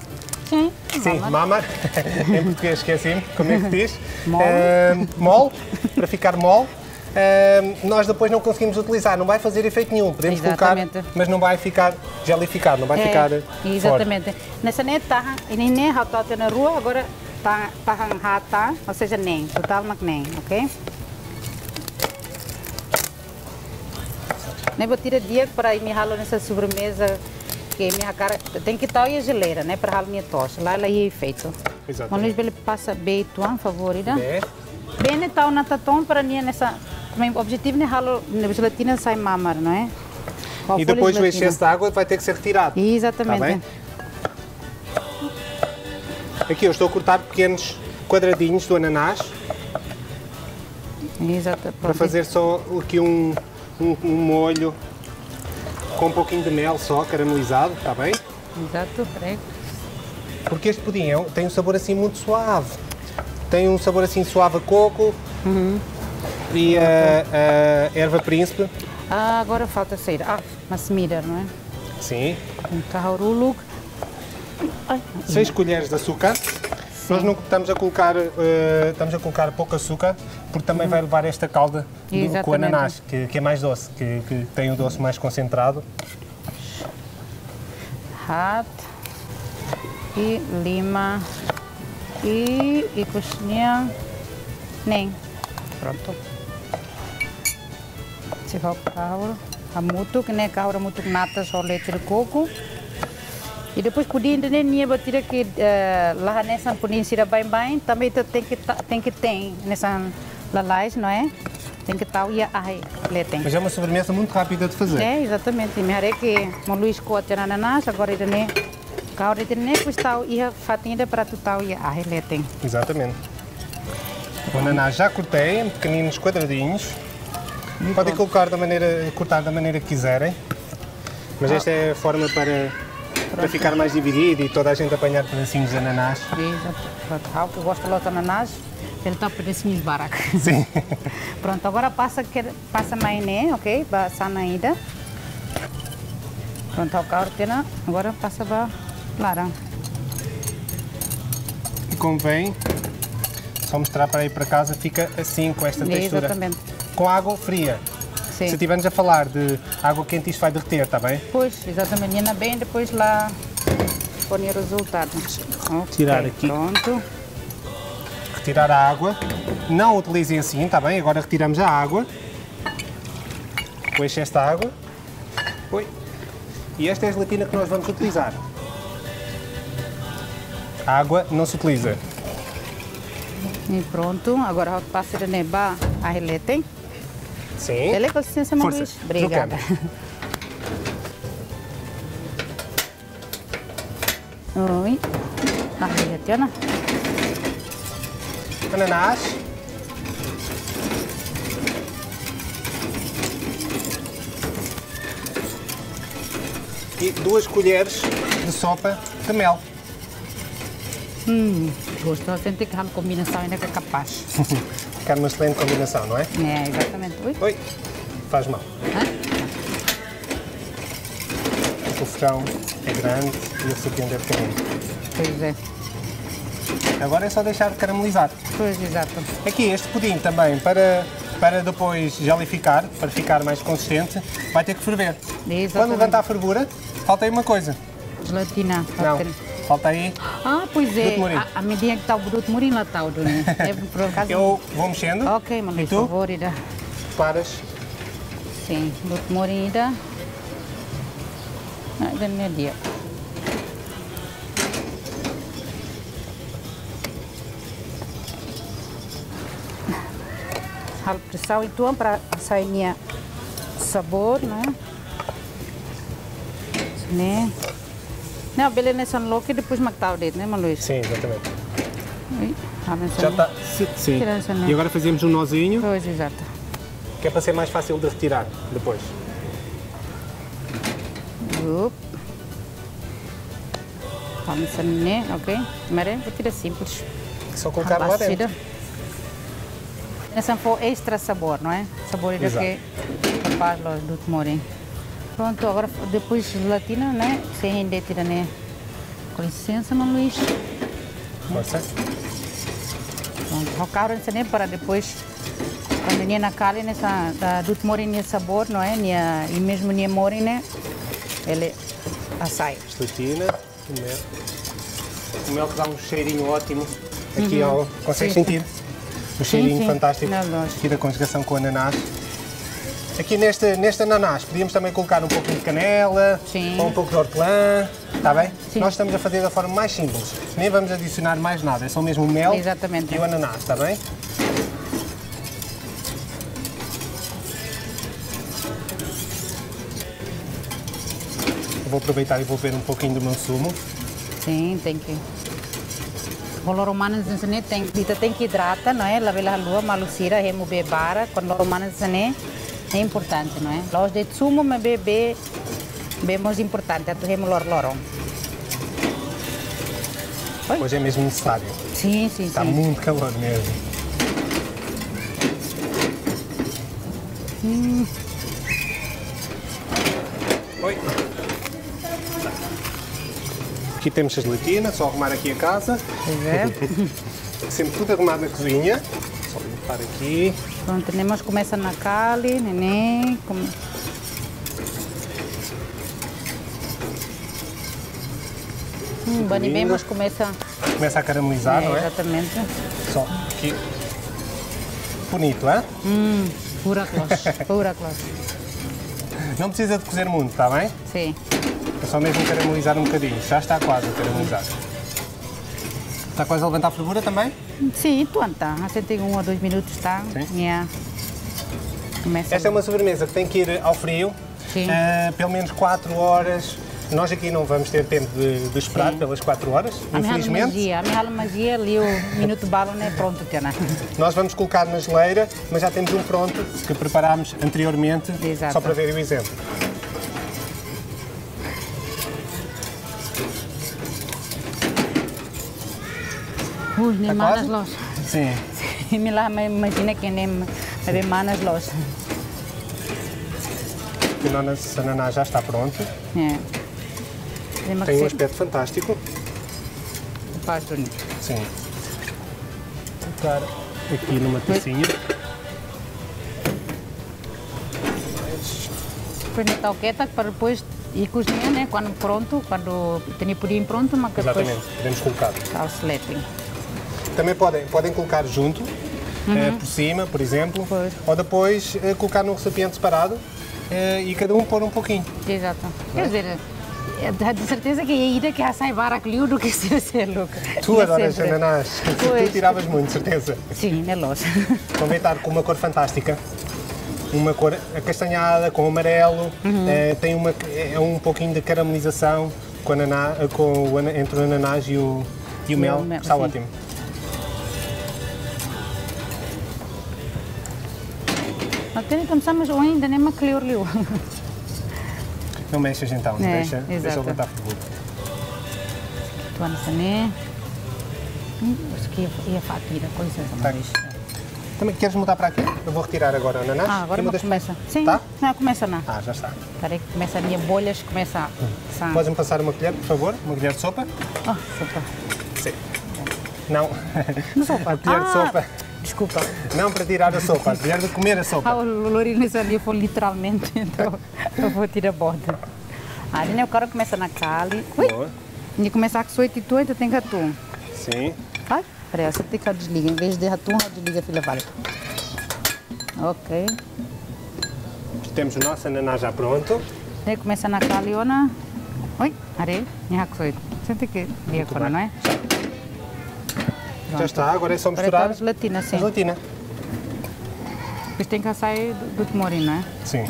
Sim. Eh, sim, mamar. [laughs] em português esqueci-me, como é que diz? [laughs] Eh, mole, para ficar mole. Eh, nós depois não conseguimos utilizar, não vai fazer efeito nenhum. Podemos Exatamente. colocar, mas não vai ficar gelificado, não vai ficar É, exatamente. Nessa net tá, e nem hata na rua agora tá tá ou seja, nem, total mas nem, ok? Nem vou tirar dia para ir me ralo nessa sobremesa que minha cara tem que estar e a geleira, né, para ralo minha tocha. Lá ela ia feito. Exatamente. Mas ele passa bem tuan favorita. Bé. Bem né tal na tatom para ninha nessa o objetivo é ralo na gelatina sai mamar, não é? A E depois o excesso de água vai ter que ser retirado. Exatamente. Tá? Aqui eu estou a cortar pequenos quadradinhos do ananás Exato. para fazer só aqui um, um, um molho com um pouquinho de mel só, caramelizado, está bem? Exato, prego. Porque este pudim é tem um sabor assim muito suave. Tem um sabor assim suave a coco e a, a erva príncipe. Ah, agora falta sair. Ah, uma semida, não é? Sim. Um carruluk. Ai, 6 colheres de açúcar. Nós não estamos a colocar, eh, estamos a colocar pouco açúcar, porque também vai levar esta calda do, com ananás, que, que é mais doce, que, que tem o doce mais concentrado. hat. E lima. E, e coxinha. Nem. Pronto. Se for carro. A mutu, que nem carro, mutu natas ou leite de coco. E depois pudim de nem batida que uh, lá nessa sira bem bem, também tem que tem que tem nessa lalais, não é? Tem que tal e ai, letem. Mas é uma sobremesa muito rápida de fazer. É, exatamente. Me haré que o Luís Cote na ananás, agora ele nem Agora tem nem estar e fatinha para tu tal e a relete. Exatamente. O ananás já cortei em pequeninos quadradinhos. Podem colocar da maneira, cortar da maneira que quiserem. Mas esta é a forma para, para ficar mais dividido e toda a gente apanhar pedacinhos de ananás. Exato. Pronto, há o que gosta lá do ananás, ele está pedacinhos de baraca. [laughs] Sim. Pronto, agora passa, passa maionese, ok? Para sanaída. Pronto, agora tem, agora passa para laranja. E convém só mostrar para ir para casa, fica assim com esta textura. Exatamente. Com água fria. Sim. Se estivermos a falar de água quente, isto vai derreter, está bem? Pois, exatamente. Ainda bem, depois lá pôr o resultado. Ok, Tirar aqui. Pronto. Retirar a água. Não utilizem assim, está bem? Agora retiramos a água. Excesso de água. Oi. E esta é a gelatina que nós vamos utilizar. A água não se utiliza. E pronto. Agora passa de neba a relete. Sim. Com licença, Força, Luís. Obrigada. Oi. Na relete, Ana. Ananás. E duas colheres de sopa de mel. Hum, gosto. A gente tem que a combinação ainda que é capaz. [laughs] Ficar uma excelente combinação, não é? É, exatamente. Ui. Oi, faz mal. Hã? O fogão é grande e o recipiente é pequenino. Pois é. Agora é só deixar caramelizar. Pois, exato. Aqui, este pudim também, para, para depois gelificar, para ficar mais consistente, vai ter que ferver. Quando Exatamente. levantar a fervura, falta aí uma coisa. Gelatina. Não, falta aí. Ah, pois é. A, a medida que está o Bruto Mourinho lá está o? [laughs] É por acaso. Eu vou mexendo. Ok, mas por favor, ida. Paras. Sim, Bruto Mourinho ida. Ah, ainda não é dia. Hal pressão então para sair minha sabor, né? Né? Não, beleza, nessa louca e depois matar o dedo, né, Maluís? Sim, exatamente. Ui, essa Já está. Sim. Né? E agora fazemos um nozinho, Pois, exato. que é para ser mais fácil de retirar depois. Yup. Vamos a né, ok? Mare, vou tirar simples. Só colocar lá dentro. Essa for extra sabor, não é? Sabor Exato. que capaz do temorem. Pronto, agora depois gelatina, né? Sem render, tira, né? Com licença, Mano Luís. Força. Pronto, o carro né, para depois, quando nem na calha, nessa, da, do temorem, né, sabor, não é? Nia, e mesmo nem morem, né? Ele assai. Gelatina, o mel. O mel que dá um cheirinho ótimo aqui ao. Consegues Sim, sentir? O cheirinho sim. fantástico Não, lógico. aqui da conjugação com o ananás. Aqui neste, neste ananás podíamos também colocar um pouco de canela Sim. ou um pouco de hortelã, está bem? Sim. Nós estamos a fazer da forma mais simples, nem vamos adicionar mais nada, é só mesmo o mel Exatamente. e o ananás, está bem? Eu vou aproveitar e vou ver um pouquinho do meu sumo. Sim, tem que. Romano zinzane tem dita tem que hidrata, não é? Lavar a lua, malucira, remover bara, quando romano zinzane é importante, não é? Los de sumo me bebe bem mais importante, até remo lor lorong. Hoje é mesmo necessário. Sim, sim, Está sim. muito calor mesmo. Oi. Aqui temos a gelatina, só arrumar aqui a casa. É. [laughs] Sempre tudo arrumado na cozinha. Só limpar aqui. Pronto, temos começa na cali, neném. Come... Hum, bem, mas começa. Começa a caramelizar, é, não é? exatamente. Só aqui. Bonito, é? Hum, pura cloche, [laughs] pura cloche. Não precisa de cozer muito, está bem? Sim. É só mesmo caramelizar um bocadinho. Já está quase a caramelizar. Está quase a levantar a fervura também? Sim, anda. Assim tem um ou dois minutos, tá? Sim. Yeah. Começa Esta é uma sobremesa que tem que ir ao frio, Sim. eh, pelo menos 4 horas, Nós aqui não vamos ter tempo de, de esperar Sim. pelas 4 horas, A minha infelizmente. magia, a minha magia ali, o minuto bala não é pronto, Tiana. [laughs] Nós vamos colocar na geleira, mas já temos um pronto que preparámos anteriormente, Exato. só para verem o exemplo. Ui, nem Tá manas quase? los. Sim. [laughs] Me lá, me imagina que nem me manas los. O nosso ananás já está pronto. É. Tem um aspecto fantástico. Faz bonito. Sim. Colocar aqui numa tacinha. Depois não quieta para depois ir cozinhar, né? Quando pronto, quando tem o pudim pronto, mas que depois Exatamente, podemos colocar. está o sleting. Também podem, podem colocar junto, eh, por cima, por exemplo, Uhum. Pois. ou depois eh, colocar num recipiente separado eh, e cada um pôr um pouquinho. Exato. Quer dizer, é de certeza que a ida que a baracliu do que se [laughs] ser louca. Tu É adoras ananás. [laughs] Tu tiravas muito, certeza. Sim, é lógico. [laughs] Convém estar com uma cor fantástica. Uma cor acastanhada, com amarelo, Uhum. eh, tem uma, é um pouquinho de caramelização com, ananá, com o, entre o ananás e o, e o mel. mel, Está sim. ótimo. Até então, mas eu ainda nem me clear liu. Não mexas então, É, deixa, deixa exato. ele estar fervido. Tu anas também. Hum, Acho que ia, ia fatira, com licença, Tá. mas... Também queres mudar para aqui? Eu vou retirar agora o ananás. Ah, agora mudas- começa. Sim, Tá? não, começa não. Ah, já está. Peraí que começa a minha bolhas, começa a... São... Podes-me passar uma colher, por favor? Uma colher de sopa? Oh, sopa. Sim. Não. Não sopa. [laughs] A colher de Ah, sopa. Desculpa. Não para tirar a sopa, colher de comer a Ah, sopa. o Lorines ali foi literalmente, [laughs] então eu vou tirar a borda. Ali né, o cara começa na cali. Ui, e começar com oito e tu, então tem atum. Sim. Vai, peraí, você tem que desligar. Em vez de atum, desliga, filha, vale. Ok. Temos o nosso ananás já pronto. Aí começa na caliona. Oi, areia, minha oito. Sente que dia não é? Já está, agora é só Agora misturar está a gelatina, a sim. gelatina. Depois tem que sair do, do não é? Sim.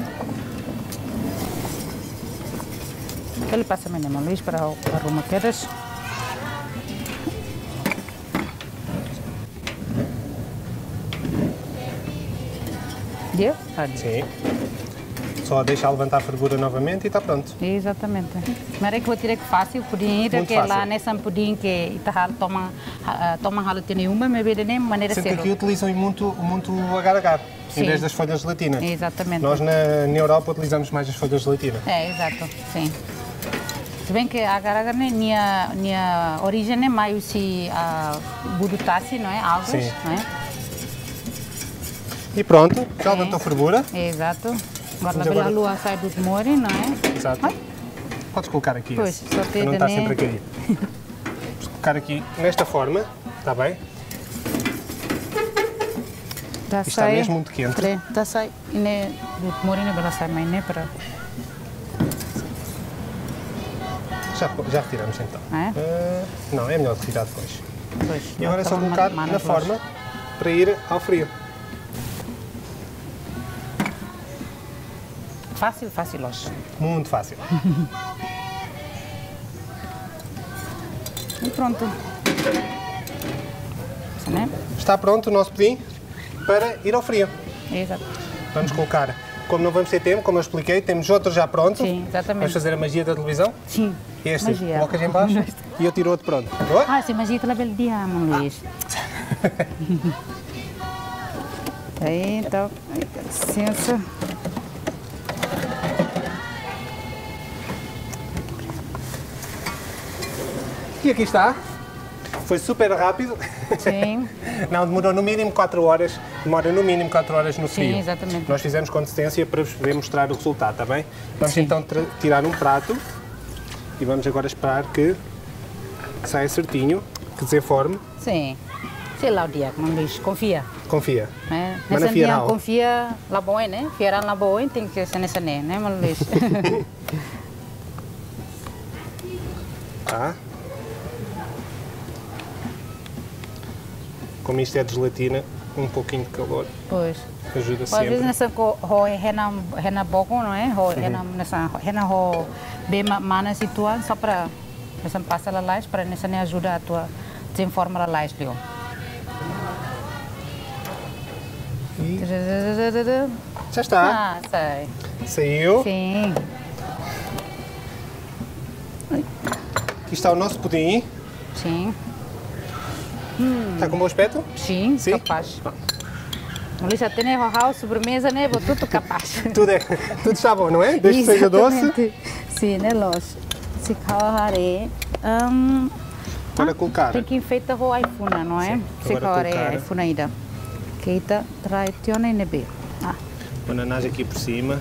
Ele passa mesmo, Luís, para o arruma quedas. Deu. Sim. Só deixa levantar a fervura novamente e está pronto. Exatamente. Mas é que vou tirar que fácil, pudim, Muito que lá fácil. nessa pudim que Itahal toma, ah, toma ralo tem nenhuma, mas de nem maneira Sendo que cedo. aqui utilizam muito, muito o agar-agar, em vez das folhas de gelatina. Exatamente. Nós na, na Europa utilizamos mais as folhas de gelatina. É, exato, sim. Se bem que agar-agar, né, minha, minha origem é mais se a budutassi, não é? Algas, não é? E pronto, já levantou a fervura. Exato. Agora, Mas a agora- lua sai do mori, não é? Exato. Ai. Podes colocar aqui Pois, esse, para não estar de sempre a nem- cair. Vamos colocar aqui nesta forma, está bem? Tá Isto está mesmo muito quente. Tre, tá sai, e né, do mori, né, bela sai mais, né, para... Já, já retiramos então. É? Ah, não, é melhor retirar depois. Pois, E agora é só colocar na forma para ir ao frio. Fácil, fácil, hoje. Muito fácil. E pronto. Né? Está pronto o nosso pudim para ir ao frio. Exato. Vamos colocar, como não vamos ter tempo, como eu expliquei, temos outro já pronto. Sim, exatamente. Vamos fazer a magia da televisão. Sim. Este, Magia. colocas em baixo e eu tiro outro pronto. Boa? Ah, se magia te bel dia, Luís. [laughs] Aí, então, licença. E aqui está. Foi super rápido. Sim. [laughs] Não, demorou no mínimo 4 horas. Demora no mínimo 4 horas no frio. exatamente. Nós fizemos com assistência para vos poder mostrar o resultado, está bem? Vamos Sim. então tirar um prato e vamos agora esperar que, saia certinho, que desenforme. Sim. Sei lá o dia, mano Luís, confia. Confia. Né? Mas na dia, confia lá bom, né? Fieral lá bom, tem que ser nessa né, né, mano Luís? [laughs] [laughs] Tá? Como isto é de gelatina, um pouquinho de calor pois. ajuda Às vezes sempre. nessa ho rena rena boco, não é? Ho rena Uhum. nessa rena ho bem ma- mana situan só para você passa a lais para nessa ne ajuda a tua desenforma a lais leo. E já está. Ah, sei. Saiu. Sim. Aqui está o nosso pudim. Sim. Está com bom aspecto? Sim, Sim? capaz. Melissa, tem a sobremesa, né? Vou tudo capaz. [laughs] Tudo, é, tudo está bom, não é? Desde que seja doce. Sim, né, Los? Se calhar um, Para colocar. Tem que enfeitar o iPhone, não é? Se calhar é colocar. iPhone ainda. Que está traiciona e bem. Ah, O ananás aqui por cima.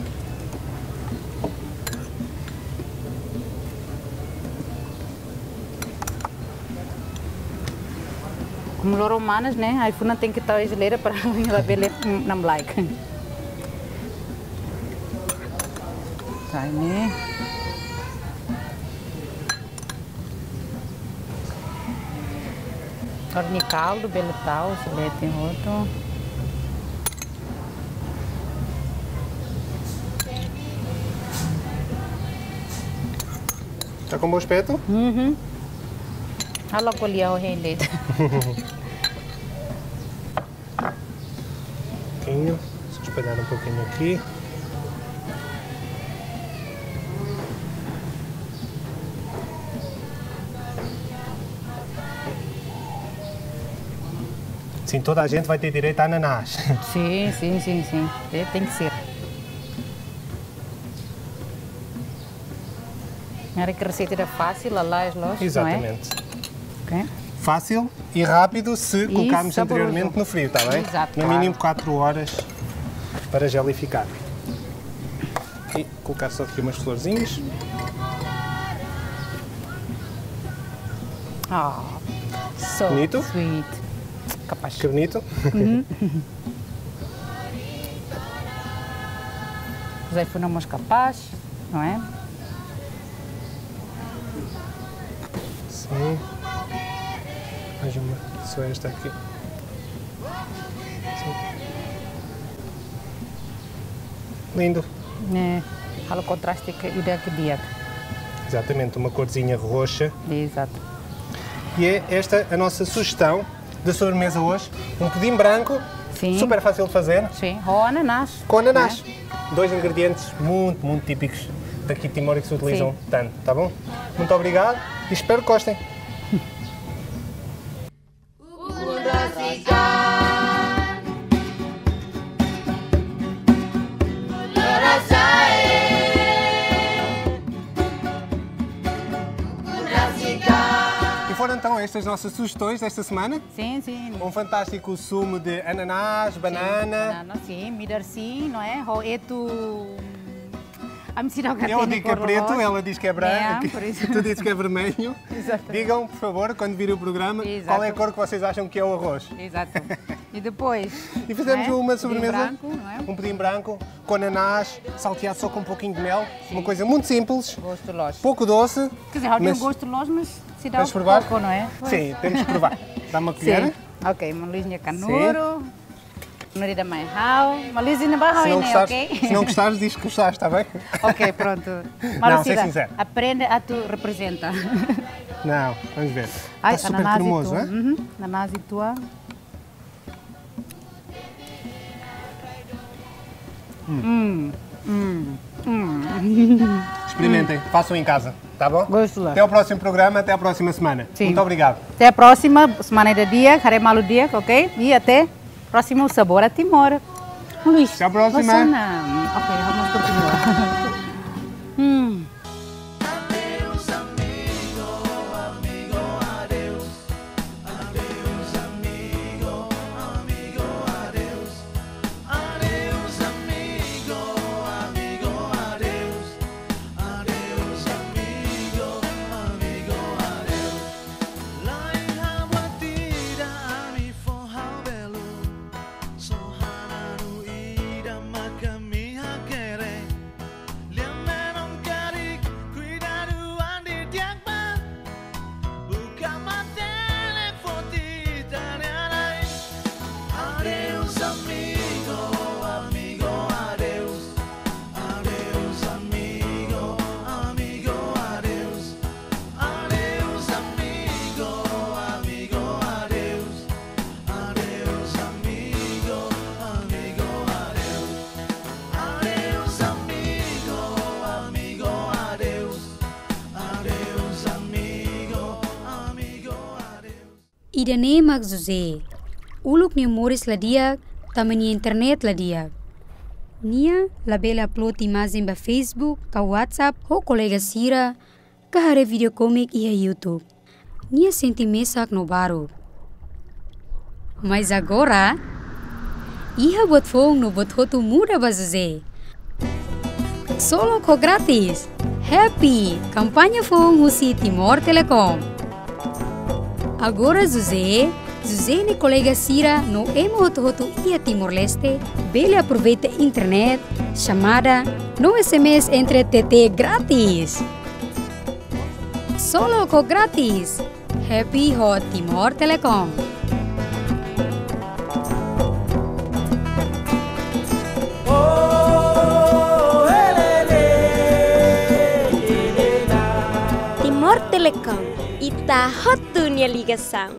Como os romanos, né? iPhone tem que estar geleira para [laughs] ela ver não like. Tá, né? Carne caldo, belo tal, se tem outro. Está com bom aspecto? Uhum. Olha logo ali rei [laughs] Só espalhar um pouquinho aqui. Sim, toda a gente vai ter direito a ananás. [laughs] Sim, sim, sim, sim. Tem- Tem que ser. Era que a receita era fácil, lá as lojas, Exatamente. não é? Ok. Fácil e rápido se colocarmos anteriormente no frio, está bem? Exato, No mínimo 4 horas para gelificar. E colocar só aqui umas florzinhas. Ah, so Bonito? sweet. Capaz. Que bonito. [laughs] Os iPhone capaz, não é? Aqui. Sim. Lindo. É. Olha o contraste que ideia que dia. Exatamente, uma corzinha roxa. Exato. E é esta a nossa sugestão da sobremesa hoje. Um pudim branco, Sim. super fácil de fazer, Sim. Ou ananás. com ananás. Dois ingredientes muito, muito típicos daqui de Timor e que se utilizam Sim. tanto, tá bom? Muito obrigado e espero que gostem. Estas nossas sugestões desta semana. Sim, sim. Um fantástico sumo de ananás, banana. Banana, sim. Midar sim, não é? Ou é tu... A me tirar o Eu digo que é preto, ela diz que é branco, É, [laughs] tu dizes que é vermelho. [laughs] Exatamente. Digam, por favor, quando virem o programa, Exato. qual é a cor que vocês acham que é o arroz. Exato. E depois... [laughs] E fizemos é? uma Pudim sobremesa, branco, não é? um pudim branco, com ananás, salteado só com um pouquinho de mel. Uma coisa muito simples, Gosto loja. pouco doce. Quer dizer, alguém mas- gosto loja, mas se dá um provar? pouco, não é? Sim, temos que provar. Dá uma colher. Sim. Ok, uma luzinha canuro. Marida mais rau. Uma luzinha barra, não, Ok? se não gostares, diz que gostaste, está bem? Ok, pronto. [laughs] Não, Maricida, sei sincero. aprende a tu representa. [laughs] Não, vamos ver. Ai, Está super ananás e cremoso, não é? Uhum, ananás e tua. Hum, hum, hum. [laughs] Experimentem, façam em casa, tá bom? Gosto lá. Até ao próximo programa, até à próxima semana. Sim. Muito obrigado. Até a próxima semana de dia, haré malo dia, ok? E até próximo sabor a Timor. Luís. Até a próxima. você não- Ok, vamos continuar. hum. [laughs] Ida nemak Jose. Uluk ni Moris la dia, tamani internet la dia. Nia la bela upload imagem ba Facebook, ka WhatsApp, ho colega Sira, ka hare video comic ia YouTube. Nia senti mesak no baru. Mas agora, ia buat fong no buat hotu muda ba Jose. Solo ko grátis. Happy! Campanha Fong Husi Timor Telecom. Agora José, José e colega Cira no emo hotu hotu ia Timor Leste, bele aproveita internet, chamada, no SMS entre TT grátis. Solo ko grátis. Happy Hot Timor Telecom. Timor Telecom, ita hot dunia ligação.